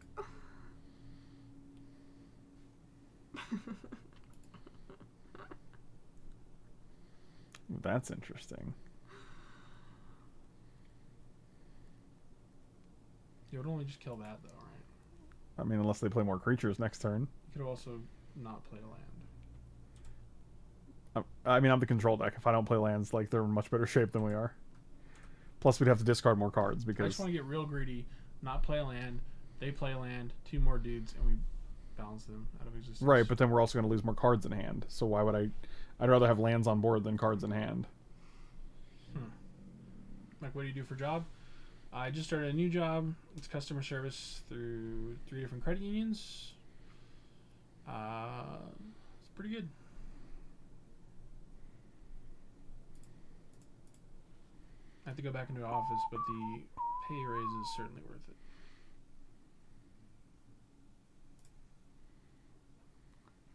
That's interesting. You would only just kill that, though, right? I mean, unless they play more creatures next turn. You could also not play land. I- I mean, I'm the control deck. If I don't play lands, like they're in much better shape than we are. Plus, we'd have to discard more cards because. I just want to get real greedy, not play land. They play land, two more dudes, and we balance them out of existence. right. But then we're also going to lose more cards in hand. So why would I? I'd rather have lands on board than cards in hand. Like, what do you do for job? I just started a new job. It's customer service through three different credit unions. Uh, it's pretty good. I have to go back into the office, but the pay raise is certainly worth it.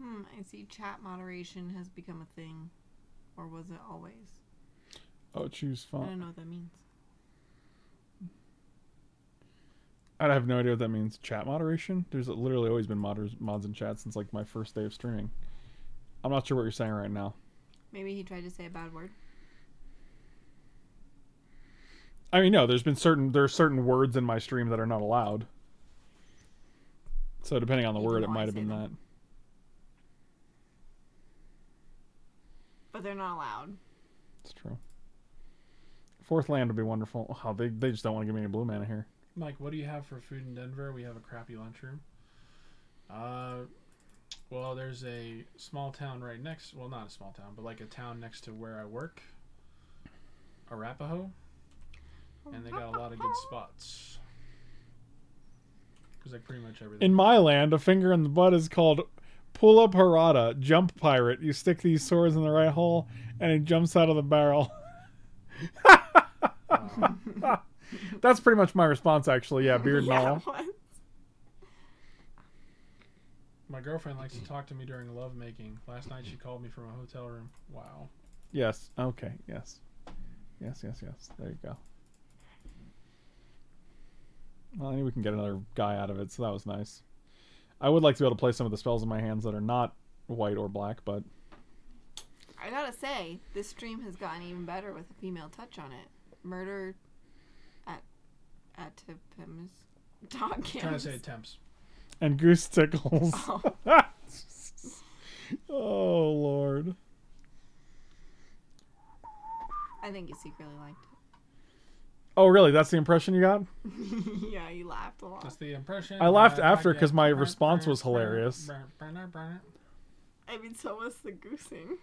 Hmm, I see chat moderation has become a thing. Or was it always? Oh, choose fun. I don't know what that means. I have no idea what that means. Chat moderation. There's literally always been modders, mods in chat since like my first day of streaming. I'm not sure what you're saying right now. Maybe he tried to say a bad word. I mean, no. There's been certain there are certain words in my stream that are not allowed. So depending on the word, it might have been them. But they're not allowed. It's true. Fourth land would be wonderful. Oh, they they just don't want to give me any blue mana here. Mike, what do you have for food in Denver? We have a crappy lunchroom. Uh, well, there's a small town right next. Well, not a small town, but like a town next to where I work. Arapahoe, and they got a lot of good spots. Because like pretty much everything. In my land, a finger in the butt is called Pula Parada, jump pirate. You stick these swords in the right hole, and it jumps out of the barrel. That's pretty much my response, actually. Yeah, beard and yeah, all. my girlfriend likes to talk to me during lovemaking. Last night she called me from a hotel room. Wow. Yes. Okay. Yes. Yes. Yes. Yes. There you go. Well, I think we can get another guy out of it, so that was nice. I would like to be able to play some of the spells in my hands that are not white or black, but I gotta say, this stream has gotten even better with a female touch on it. Murder at at Tipims. Dog trying to say attempts. and goose tickles. Oh. oh lord. I think you secretly liked Oh really? That's the impression you got? yeah, you laughed a lot. That's the impression. I laughed after because my response was hilarious. I mean, so was the goosing.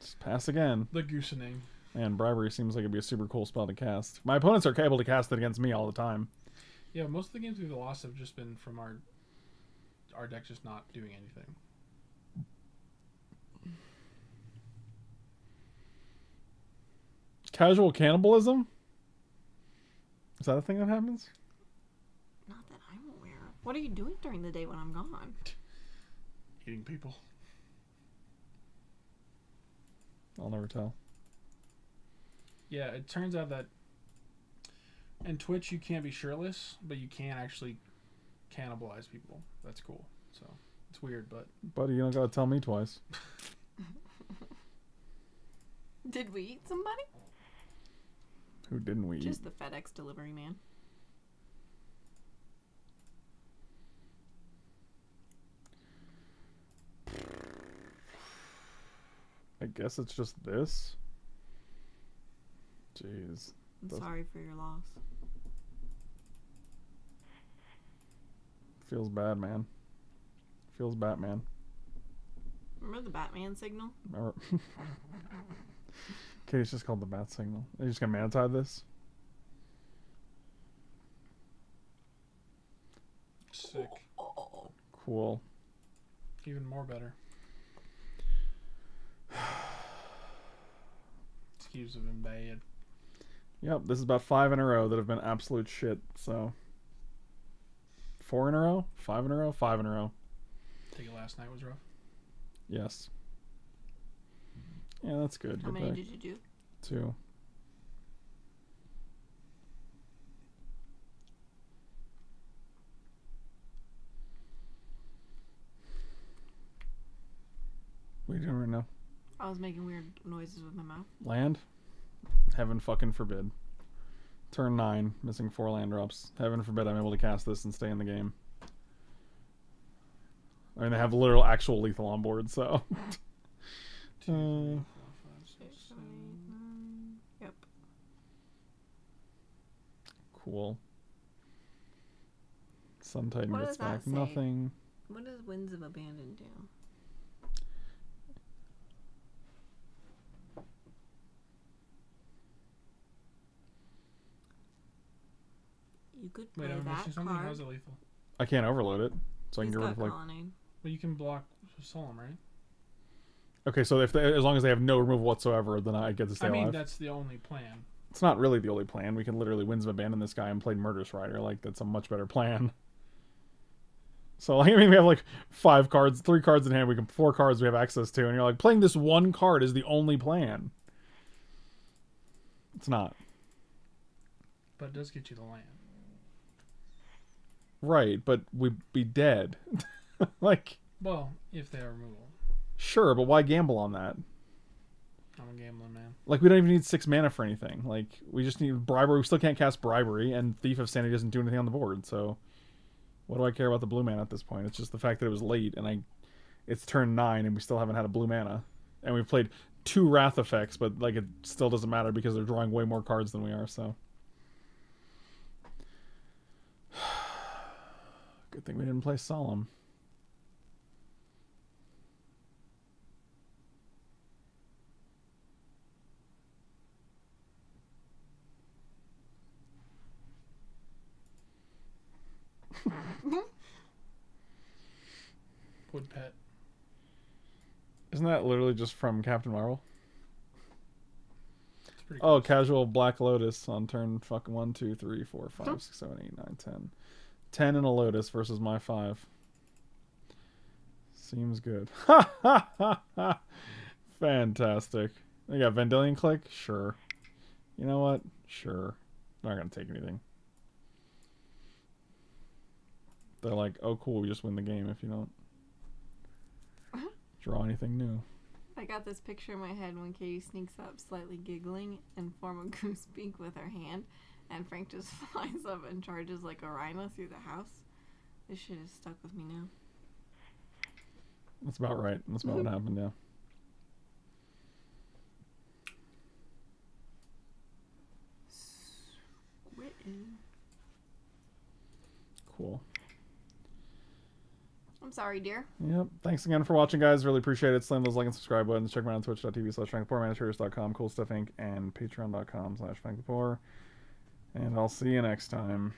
Just pass again. The goosening. And bribery seems like it'd be a super cool spell to cast. My opponents are able to cast it against me all the time. Yeah, most of the games we've lost have just been from our our deck just not doing anything. Casual cannibalism? Is that a thing that happens? Not that I'm aware of. What are you doing during the day when I'm gone? Eating people. I'll never tell. Yeah, it turns out that in Twitch you can't be shirtless, but you can actually cannibalize people. That's cool. So it's weird, but Buddy, you don't gotta tell me twice. Did we eat somebody? Who didn't we eat? Just the FedEx delivery man. I guess it's just this. Jeez. I'm Doesn't- sorry for your loss. Feels bad, man. Feels Batman. Remember the Batman signal? Remember? okay, it's just called the Bat Signal. Are you just gonna manti this? sick. Cool. Even more better. Excuse have been bad. Yep, this is about five in a row that have been absolute shit. So, four in a row, five in a row, five in a row. Take it last night was rough. Yes. Yeah, that's good. How Good many did you do? Two. What are you doing right now? I was making weird noises with my mouth. Land? Heaven fucking forbid. Turn nine, missing four land drops. Heaven forbid I'm able to cast this and stay in the game. I mean, they have literal actual lethal on board, so. Two, Uh, three, four, five, six, Six, seven, seven. eight, nine. Yep. Cool. Sun Titan What gets back say? nothing. What does Winds of Abandon do? You could play Wait, I'm that missing something. card. How's it lethal? I can't overload it, so I can He's get rid got of like. Colonnade. Well, you can block Solemn, right? Okay, so if they, as long as they have no removal whatsoever, then I get to stay alive. I mean, alive. that's the only plan. It's not really the only plan. We can literally Winds of Abandon this guy and play Murderous Rider. Like that's a much better plan. So like, I mean, we have like five cards, three cards in hand. We can four cards we have access to, and you're like playing this one card is the only plan. It's not But it does get you the land. right, but we'd be dead. like Well, if they are removal. sure, but why gamble on that? I'm a gambling man. Like we don't even need six mana for anything. Like we just need bribery. We still can't cast bribery, and Thief of Sanity doesn't do anything on the board. So what do I care about the blue mana at this point? It's just the fact that it was late, and I, it's turn nine, and we still haven't had a blue mana, and we've played two Wrath effects, but like it still doesn't matter because they're drawing way more cards than we are. So good thing we didn't play Solemn. Wood pet. Isn't that literally just from Captain Marvel? Oh, close. casual Black Lotus on turn fucking one, two, three, four, five, six, seven, eight, nine, ten. Ten in a Lotus versus my five. Seems good. Fantastic. You got Vendilion Clique? Sure. You know what? Sure. Not gonna take anything. They're like, oh cool, we just win the game if you don't draw anything new. I got this picture in my head when Katie sneaks up, slightly giggling, and form a goose beak with her hand, and Frank just flies up and charges like a rhino through the house. This shit is stuck with me now. That's about right. That's about what happened, yeah. Written. Cool. I'm sorry, dear. Yep. Thanks again for watching, guys. Really appreciate it. Slam those like and subscribe buttons. Check me out on twitch.tv slash franklepore, cool stuff inc, and patreon.com slash franklepore. And I'll see you next time.